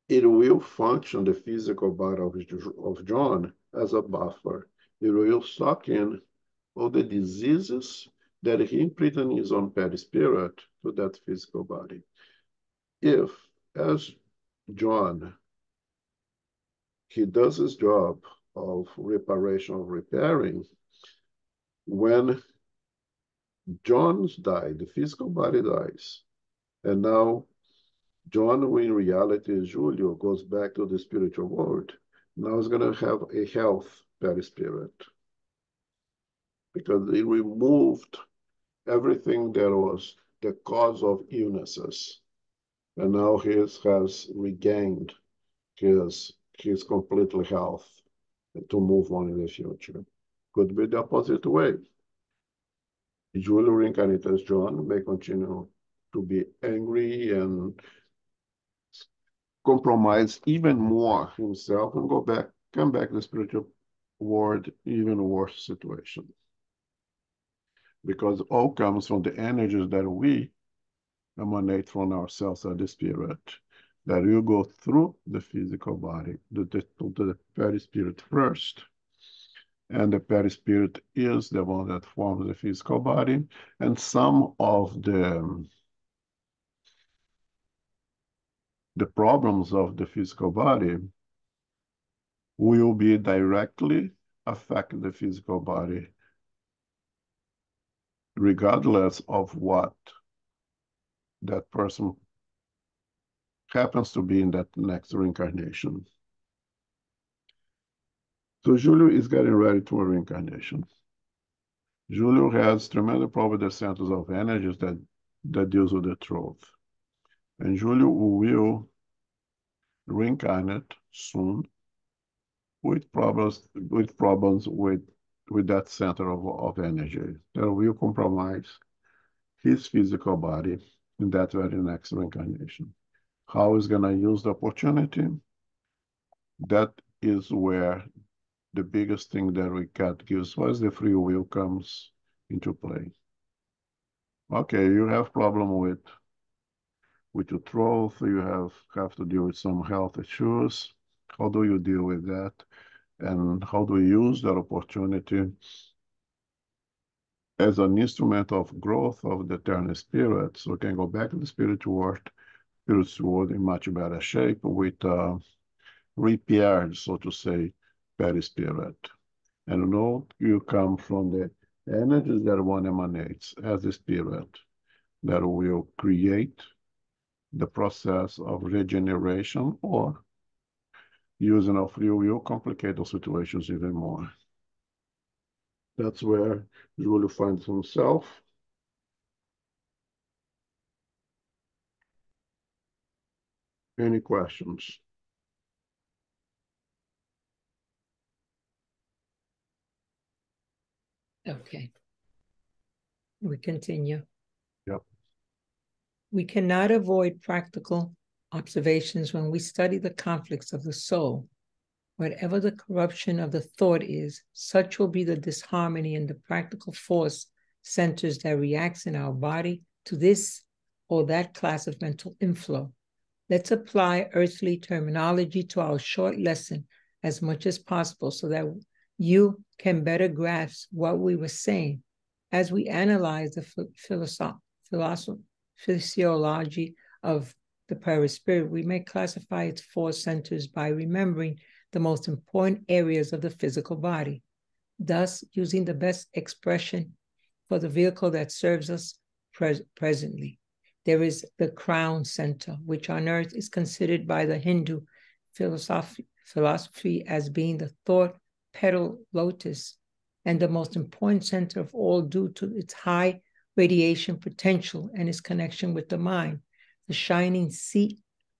it will function the physical body of, of John as a buffer. It will suck in all the diseases that he imprinted his own perispirit to that physical body. If, as John, he does his job of reparation, of repairing, when John's died, the physical body dies, and now John, who in reality is Julio, goes back to the spiritual world. Now he's going to have a health perispirit because he removed everything that was the cause of illnesses. And now he has regained his, his completely health to move on in the future. Could be the opposite way. Julio reincarnated as John may continue to be angry and compromise even more himself and go back, come back to the spiritual world, even worse situation because all comes from the energies that we emanate from ourselves as the spirit that you go through the physical body to the, to the perispirit first. And the perispirit is the one that forms the physical body. And some of the, the problems of the physical body will be directly affect the physical body regardless of what that person happens to be in that next reincarnation. So Julio is getting ready to a reincarnation. Julio has tremendous the centers of energies that, that deals with the truth. And Julio will reincarnate soon with problems with problems with with that center of, of energy that will compromise his physical body in that very next reincarnation. How is going to use the opportunity? That is where the biggest thing that we God gives was the free will comes into play. Okay, you have problem with with your truth, you have have to deal with some health issues. How do you deal with that? and how do we use that opportunity as an instrument of growth of the eternal spirit so we can go back to the spiritual world, spiritual world in much better shape with uh, repaired, so to say, perispirit. And know you come from the energies that one emanates as the spirit that will create the process of regeneration or using our free will complicate those situations even more. That's where you Julio finds himself. Any questions? Okay. We continue. Yep. We cannot avoid practical observations when we study the conflicts of the soul. Whatever the corruption of the thought is, such will be the disharmony in the practical force centers that reacts in our body to this or that class of mental inflow. Let's apply earthly terminology to our short lesson as much as possible so that you can better grasp what we were saying as we analyze the physiology of the perispirit. We may classify its four centers by remembering the most important areas of the physical body, thus using the best expression for the vehicle that serves us pres- presently. There is the crown center, which on earth is considered by the Hindu philosophy, philosophy as being the thousand petal lotus and the most important center of all due to its high radiation potential and its connection with the mind, the shining seat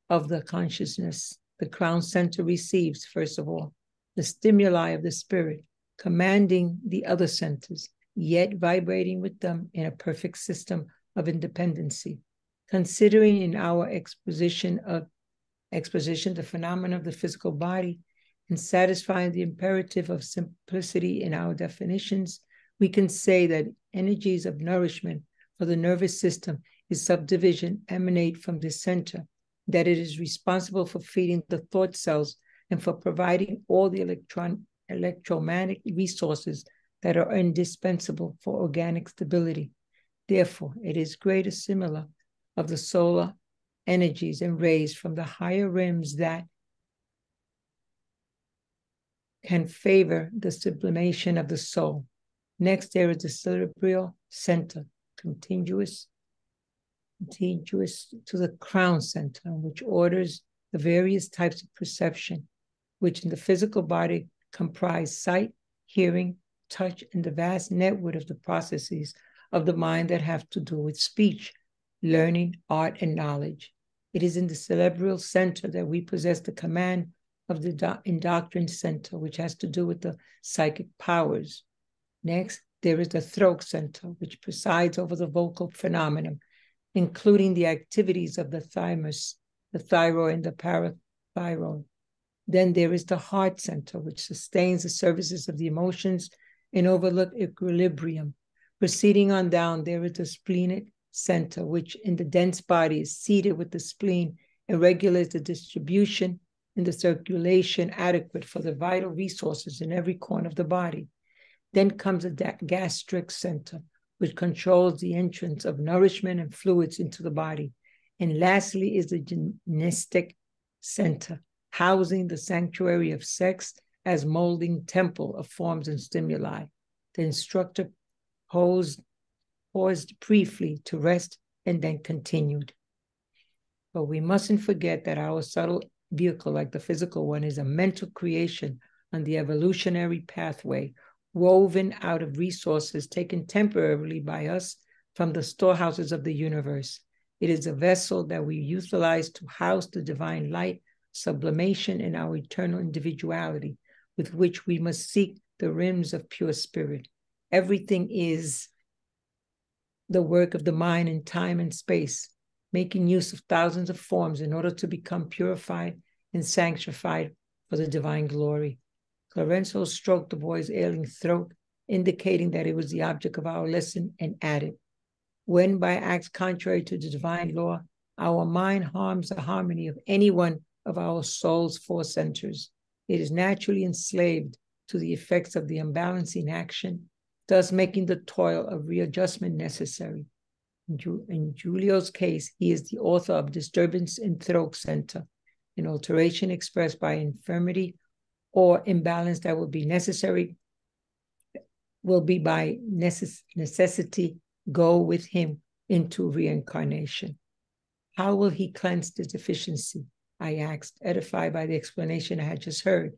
of the consciousness. The crown center receives, first of all, the stimuli of the spirit, commanding the other centers, yet vibrating with them in a perfect system of independency. Considering in our exposition of exposition the phenomena of the physical body and satisfying the imperative of simplicity in our definitions, we can say that energies of nourishment for the nervous system is subdivision emanate from the center, that it is responsible for feeding the thought cells and for providing all the electron electromagnetic resources that are indispensable for organic stability. Therefore, it is greater similar of the solar energies and rays from the higher rims that can favor the sublimation of the soul. Next, there is the cerebral center, contiguous, contiguous to the crown center, which orders the various types of perception, which in the physical body comprise sight, hearing, touch, and the vast network of the processes of the mind that have to do with speech, learning, art, and knowledge. It is in the cerebral center that we possess the command of the do- center, which has to do with the psychic powers. Next, there is the throat center, which presides over the vocal phenomenon, including the activities of the thymus, the thyroid, and the parathyroid. Then there is the heart center, which sustains the services of the emotions and overlook equilibrium. Proceeding on down, there is the splenic center, which in the dense body is seated with the spleen and regulates the distribution and the circulation adequate for the vital resources in every corner of the body. Then comes the gastric center, which controls the entrance of nourishment and fluids into the body. And lastly is the genesic center, housing the sanctuary of sex as molding temple of forms and stimuli. The instructor paused, paused briefly to rest and then continued. But we mustn't forget that our subtle vehicle like the physical one is a mental creation on the evolutionary pathway, woven out of resources taken temporarily by us from the storehouses of the universe. It is a vessel that we utilize to house the divine light, sublimation, and our eternal individuality, with which we must seek the rims of pure spirit. Everything is the work of the mind in time and space, making use of thousands of forms in order to become purified and sanctified for the divine glory. Clarencio stroked the boy's ailing throat, indicating that it was the object of our lesson, and added, When by acts contrary to the divine law, our mind harms the harmony of any one of our soul's four centers, it is naturally enslaved to the effects of the unbalancing action, thus making the toil of readjustment necessary. In Julio's case, he is the author of Disturbance in Throat Center, an alteration expressed by infirmity or imbalance that will be necessary, will be by necess- necessity go with him into reincarnation. How will he cleanse the deficiency? I asked, edified by the explanation I had just heard.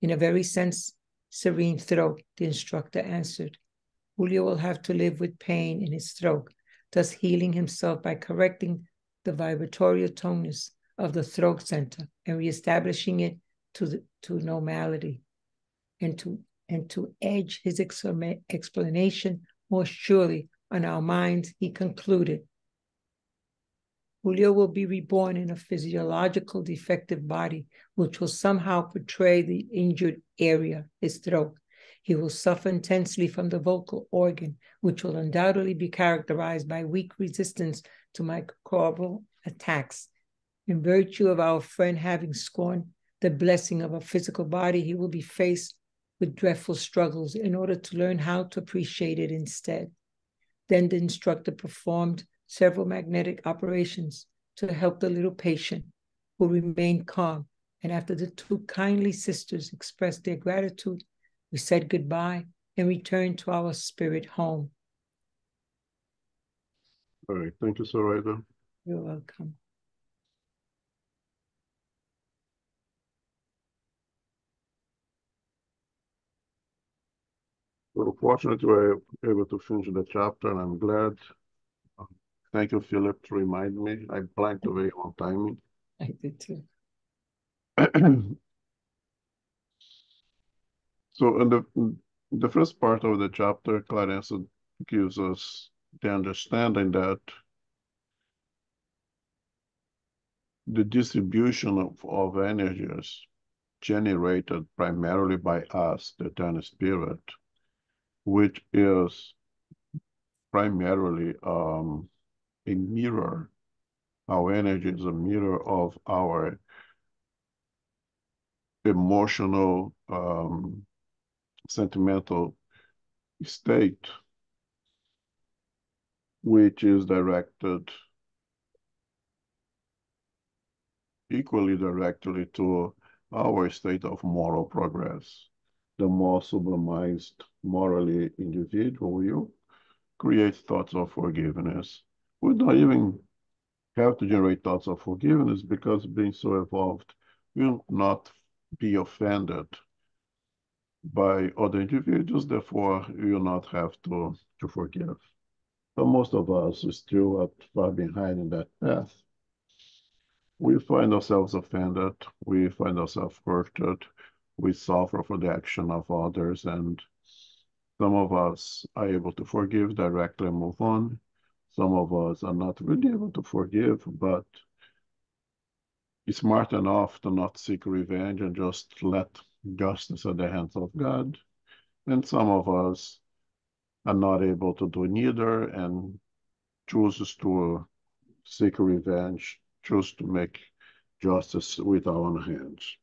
In a very sense, serene throat, the instructor answered. Julio will have to live with pain in his throat, thus healing himself by correcting the vibratory tonus of the throat center and reestablishing it to the, to normality and to and to edge his explanation more surely on our minds, he concluded. Julio will be reborn in a physiological defective body, which will somehow portray the injured area, his throat. He will suffer intensely from the vocal organ, which will undoubtedly be characterized by weak resistance to microbial attacks. In virtue of our friend having scorned the blessing of a physical body, he will be faced with dreadful struggles in order to learn how to appreciate it instead. Then the instructor performed several magnetic operations to help the little patient, who remained calm. And after the two kindly sisters expressed their gratitude, we said goodbye and returned to our spirit home. All right. Thank you, Zoraida. You're welcome. Well, fortunately, we were able to finish the chapter, and I'm glad. Thank you, Philip, to remind me. I blanked away on timing. I did too. (clears throat) so, in the in the first part of the chapter, Clarencio gives us the understanding that the distribution of, of energies generated primarily by us, the Eternal Spirit, which is primarily um, a mirror. Our energy is a mirror of our emotional, um, sentimental state, which is directed equally directly to our state of moral progress. The more sublimized morally individual you create thoughts of forgiveness we don't even have to generate thoughts of forgiveness because being so evolved will not be offended by other individuals, therefore we will not have to, to forgive. But most of us are still far behind in that path. We find ourselves offended, we find ourselves hurted, we suffer for the action of others, and some of us are able to forgive directly and move on. Some of us are not really able to forgive, but be smart enough to not seek revenge and just let justice at the hands of God. And some of us are not able to do neither and chooses to seek revenge, choose to make justice with our own hands.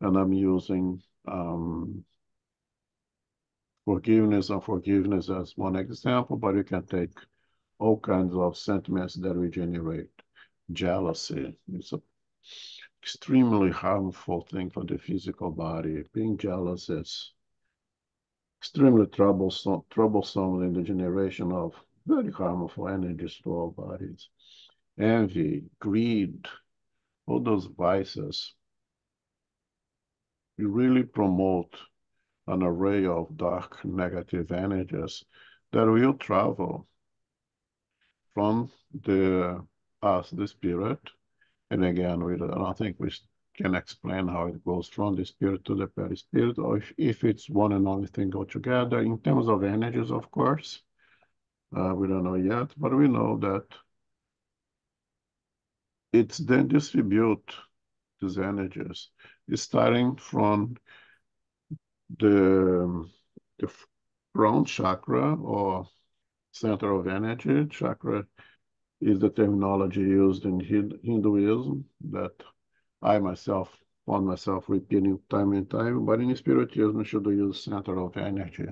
And I'm using um, forgiveness and forgiveness as one example, but you can take all kinds of sentiments that we generate. Jealousy is an extremely harmful thing for the physical body. Being jealous is extremely troublesome, troublesome in the generation of very harmful energies to our bodies. Envy, greed, all those vices we really promote an array of dark negative energies that will travel from the us, the spirit. And again, we I think we can explain how it goes from the spirit to the perispirit, or if, if it's one and only thing go together. In terms of energies, of course, uh, we don't know yet, but we know that it's then distribute these energies, starting from the, the crown chakra or center of energy. Chakra is the terminology used in Hinduism that I myself found myself repeating time and time, but in Spiritism, should use center of energy.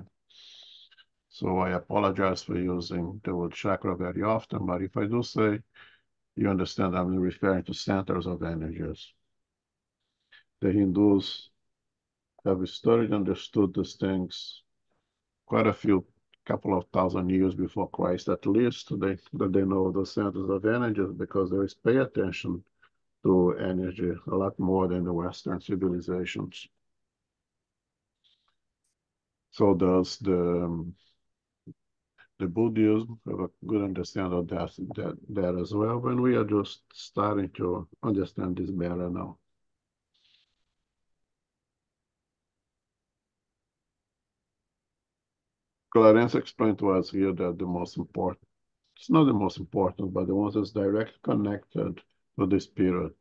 So I apologize for using the word chakra very often, but if I do say, you understand I'm referring to centers of energies. The Hindus have studied and understood these things quite a few couple of thousand years before Christ, at least, they, that they know the centers of energy because they pay attention to energy a lot more than the Western civilizations. So does the um, the Buddhism have a good understanding of that, that, that as well. When we are just starting to understand this better now. Clarencio explained to us here that the most important, it's not the most important, but the one that's directly connected to the spirit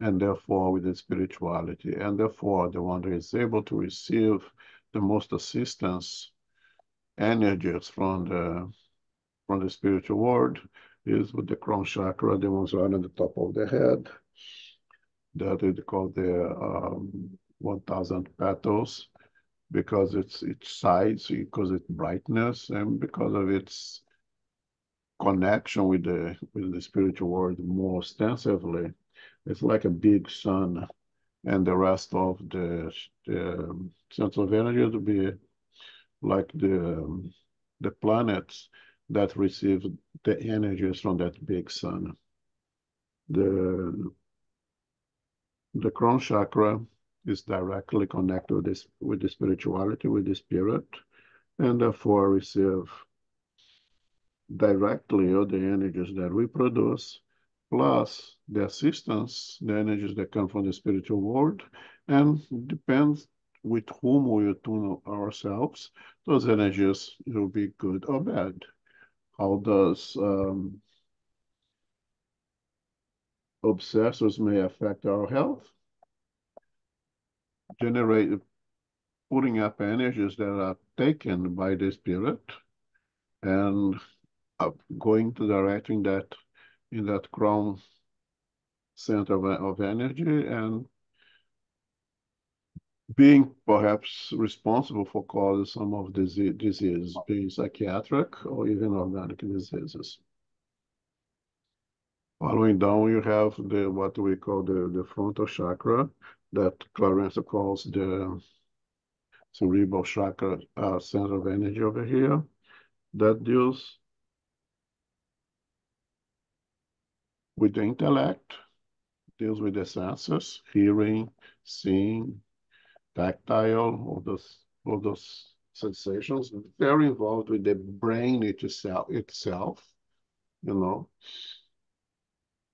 and therefore with the spirituality, and therefore the one that is able to receive the most assistance energies from the from the spiritual world is with the crown chakra, the ones right on the top of the head. That is called the um, 1000 petals because it's its size, because its brightness, and because of its connection with the with the spiritual world more extensively. It's like a big sun, and the rest of the, the um, sense of energy to be like the um, the planets that receive the energies from that big sun. The the crown chakra is directly connected with this with the spirituality, with the spirit, and therefore receive directly all the energies that we produce, plus the assistance, the energies that come from the spiritual world, and depends with whom we attune ourselves, those energies will be good or bad. How does um, obsessors may affect our health? Generate putting up energies that are taken by the spirit and going to directing that in that crown center of, of energy and being perhaps responsible for causing some of disease, disease, being psychiatric or even organic diseases. Following down, you have the what we call the, the frontal chakra that Clarencio calls the cerebral chakra uh, center of energy over here. That deals with the intellect, deals with the senses, hearing, seeing, tactile, all those all those sensations, very involved with the brain itself, itself, you know,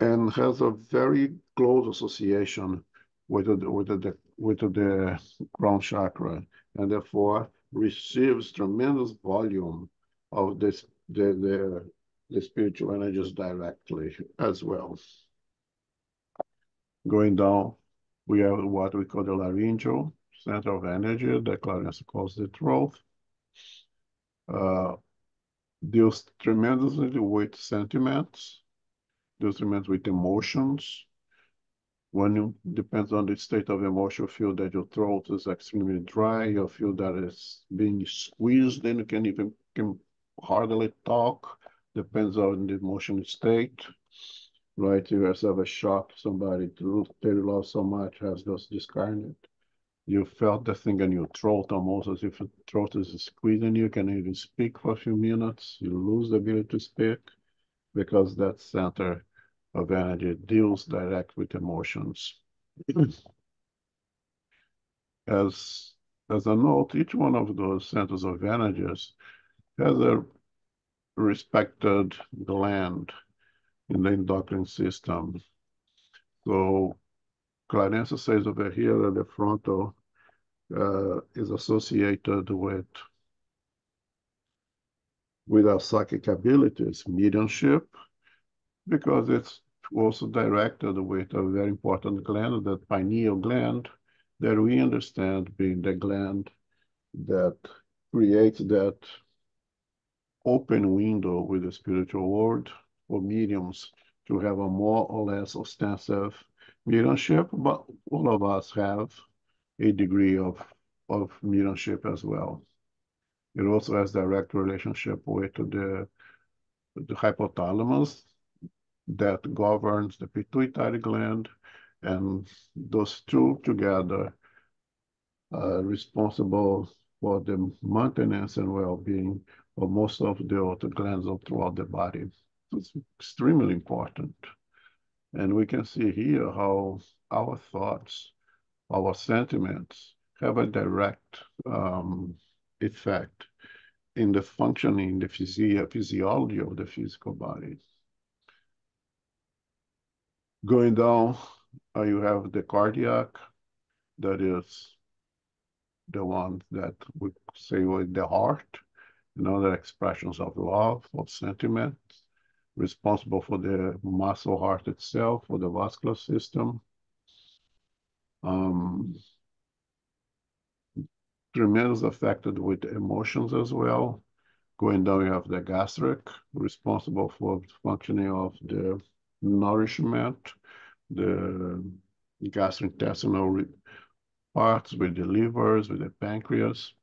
and has a very close association with the, with the, with the crown chakra, and therefore receives tremendous volume of this the the, the spiritual energies directly as well. Going down, we have what we call the laryngeal, center of energy that Clarencio calls the throat, uh, deals tremendously with sentiments, deals tremendously with emotions. When you depends on the state of emotion, you feel that your throat is extremely dry, you feel that it's being squeezed, then you can even can hardly talk, depends on the emotional state. Right, you have a shock, somebody to they love so much has those discarnate you felt the thing in your throat almost as if the throat is squeezing you, can even speak for a few minutes. You lose the ability to speak because that center of energy deals direct with emotions. (clears throat) as, as a note, each one of those centers of energies has a respected gland in the endocrine system. So Clarencio says over here that the frontal uh, is associated with with our psychic abilities, mediumship, because it's also directed with a very important gland, that pineal gland, that we understand being the gland that creates that open window with the spiritual world for mediums to have a more or less ostensive mediumship, but all of us have a degree of, of mediumship as well. It also has direct relationship with the, the hypothalamus that governs the pituitary gland, and those two together are responsible for the maintenance and well-being of most of the other glands throughout the body. It's extremely important. And we can see here how our thoughts our sentiments have a direct um, effect in the functioning, the physi physiology of the physical body. Going down, uh, you have the cardiac, that is the one that we say with the heart, and other expressions of love, of sentiment, responsible for the muscle heart itself, for the vascular system. Um, tremendous affected with emotions as well. Going down, you have the gastric, responsible for the functioning of the nourishment, the gastrointestinal parts with the livers, with the pancreas,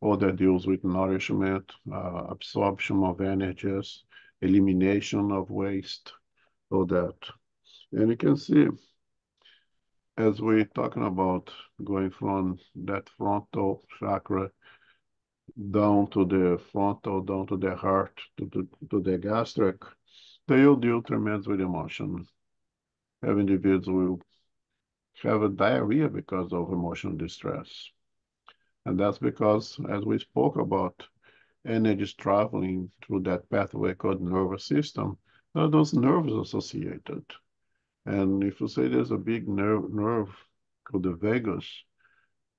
all that deals with nourishment, uh, absorption of energies, elimination of waste, all that. And you can see, as we're talking about going from that frontal chakra down to the frontal, down to the heart, to the, to the gastric, they will deal tremendous with emotion. Have individuals will have a diarrhea because of emotional distress. And that's because, as we spoke about, energy is traveling through that pathway called the nervous system. There are those nerves associated. And if you say there's a big nerve, nerve called the vagus,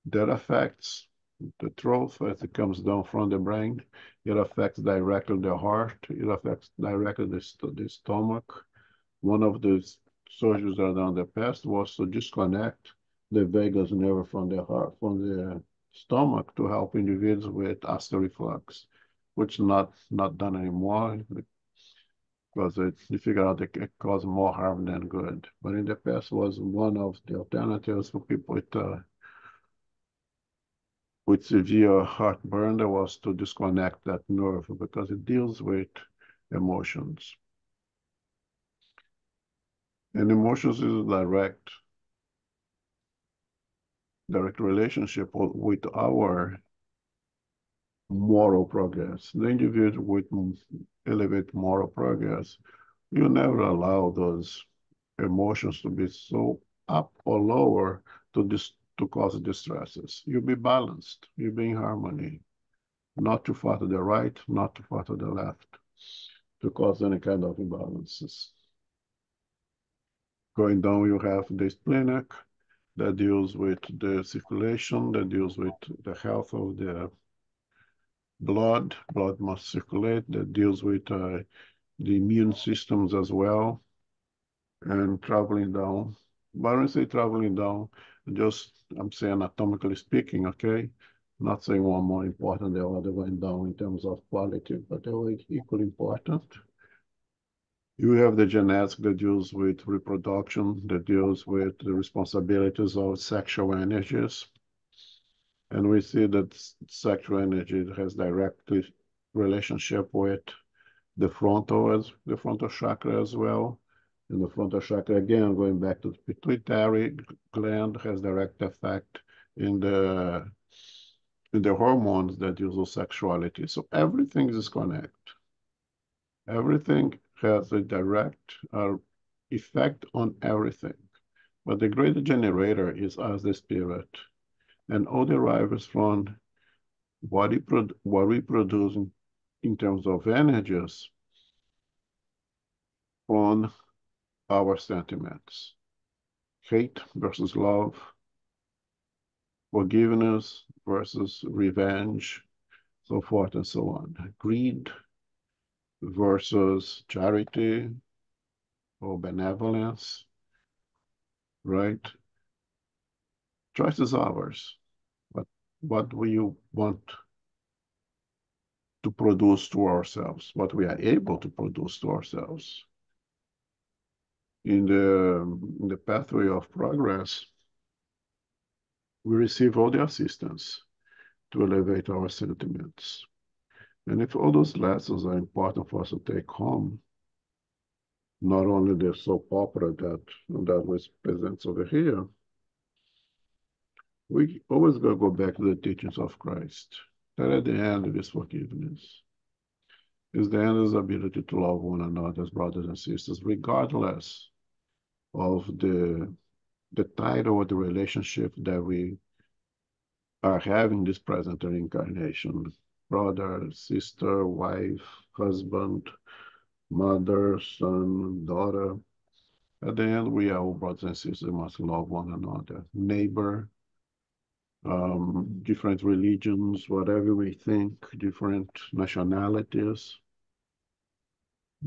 that affects the throat as it comes down from the brain. It affects directly the heart. It affects directly the, st the stomach. One of the surgeries that done in the past was to disconnect the vagus nerve from the heart, from the stomach to help individuals with acid reflux, which not not done anymore because it, you figure out it, it causes more harm than good. But in the past was one of the alternatives for people with uh, with severe heartburn there was to disconnect that nerve because it deals with emotions. And emotions is a direct direct relationship with our moral progress. The individual with elevate moral progress, you never allow those emotions to be so up or lower to dis to cause distresses. You be balanced, you be in harmony, not too far to the right, not too far to the left, to cause any kind of imbalances. Going down, you have the splenic, that deals with the circulation, that deals with the health of the blood. Blood must circulate. That deals with uh, the immune systems as well. And traveling down. When I say traveling down, just I'm saying atomically speaking, okay? Not saying one more important than the other went down in terms of quality, but they were equally important. You have the genetics that deals with reproduction, that deals with the responsibilities of sexual energies. And we see that sexual energy has direct relationship with the frontal the frontal chakra as well. And the frontal chakra, again, going back to the pituitary gland, has direct effect in the in the hormones that use sexuality. So everything is connected. Everything has a direct uh, effect on everything. But the greater generator is as the spirit. And all derives from what, it what we produce in, in terms of energies on our sentiments. Hate versus love, forgiveness versus revenge, so forth and so on. Greed versus charity or benevolence, right? Choice is ours. But what do you want to produce to ourselves, what we are able to produce to ourselves. In the, in the pathway of progress, we receive all the assistance to elevate our sentiments. And if all those lessons are important for us to take home, not only the soap opera that that was presents over here, we always gotta go back to the teachings of Christ. That at the end it is forgiveness. Is the end is ability to love one another as brothers and sisters, regardless of the the title or the relationship that we are having this present reincarnation brother, sister, wife, husband, mother, son, daughter. At the end, we are all brothers and sisters, we must love one another. Neighbor, um, different religions, whatever we think, different nationalities.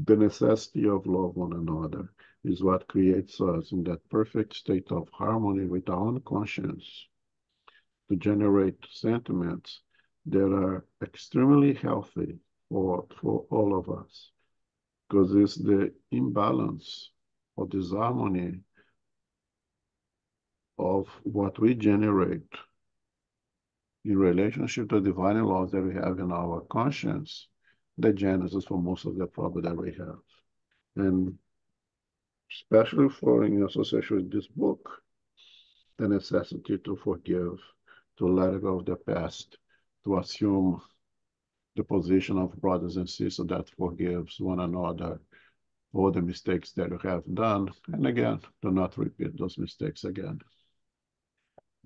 The necessity of love one another is what creates us in that perfect state of harmony with our own conscience to generate sentiments that are extremely healthy for, for all of us. Because it's the imbalance or disharmony of what we generate in relationship to the divine laws that we have in our conscience, the genesis for most of the problem that we have. And especially for in association with this book, the necessity to forgive, to let go of the past, to assume the position of brothers and sisters that forgives one another for the mistakes that you have done, and again, do not repeat those mistakes again.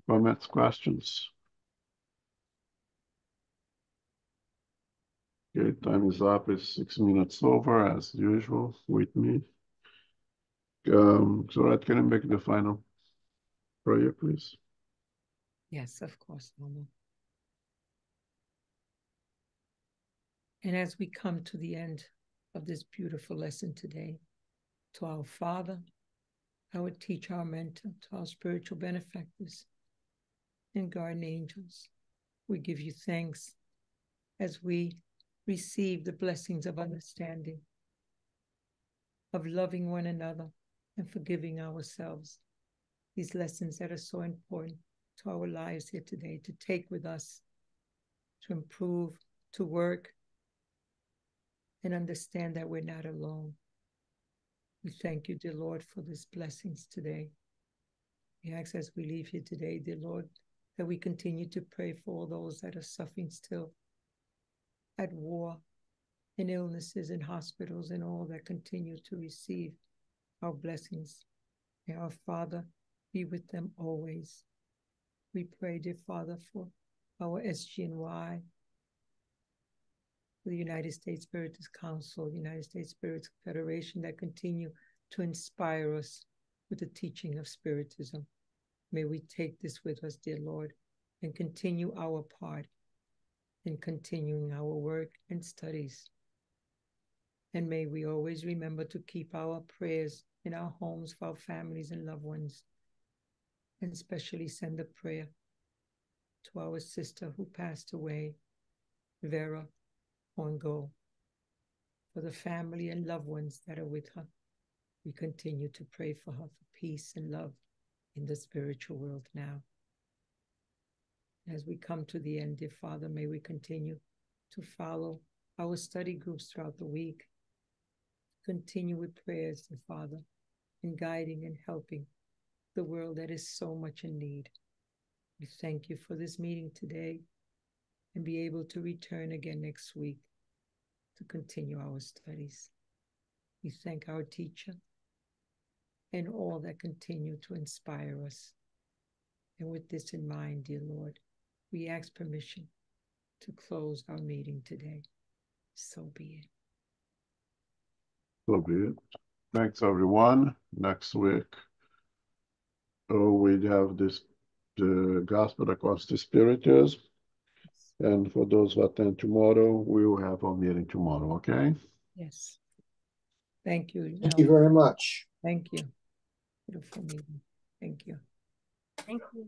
Comments, questions? Okay, time is up. It's six minutes over as usual with me. Um, so, right, can I make the final prayer, please? Yes, of course, Mama. And as we come to the end of this beautiful lesson today, to our Father, our teacher, our mentor, to our spiritual benefactors and guardian angels, we give you thanks as we receive the blessings of understanding, of loving one another, and forgiving ourselves. These lessons that are so important to our lives here today to take with us, to improve, to work, and understand that we're not alone. We thank you, dear Lord, for these blessings today. We ask as we leave here today, dear Lord, that we continue to pray for all those that are suffering still at war, in illnesses, in hospitals, and all that continue to receive our blessings. May our Father be with them always. We pray, dear Father, for our SGNY, the United States Spiritist Council, the United States Spiritist Federation that continue to inspire us with the teaching of Spiritism. May we take this with us, dear Lord, and continue our part in continuing our work and studies. And may we always remember to keep our prayers in our homes for our families and loved ones, and especially send a prayer to our sister who passed away, Vera Hongo, for the family and loved ones that are with her. We continue to pray for her for peace and love in the spiritual world now. As we come to the end, dear Father, may we continue to follow our study groups throughout the week. Continue with prayers, dear Father, in guiding and helping the world that is so much in need. We thank you for this meeting today and be able to return again next week to continue our studies. We thank our teacher and all that continue to inspire us. And with this in mind, dear Lord, we ask permission to close our meeting today. So be it. So be it. Thanks, everyone. Next week, uh, oh, we have this the gospel across the spirituals. And for those who attend tomorrow, we will have our meeting tomorrow, okay? Yes. Thank you. Thank you very much. Thank you. Beautiful meeting. Thank you. Thank you.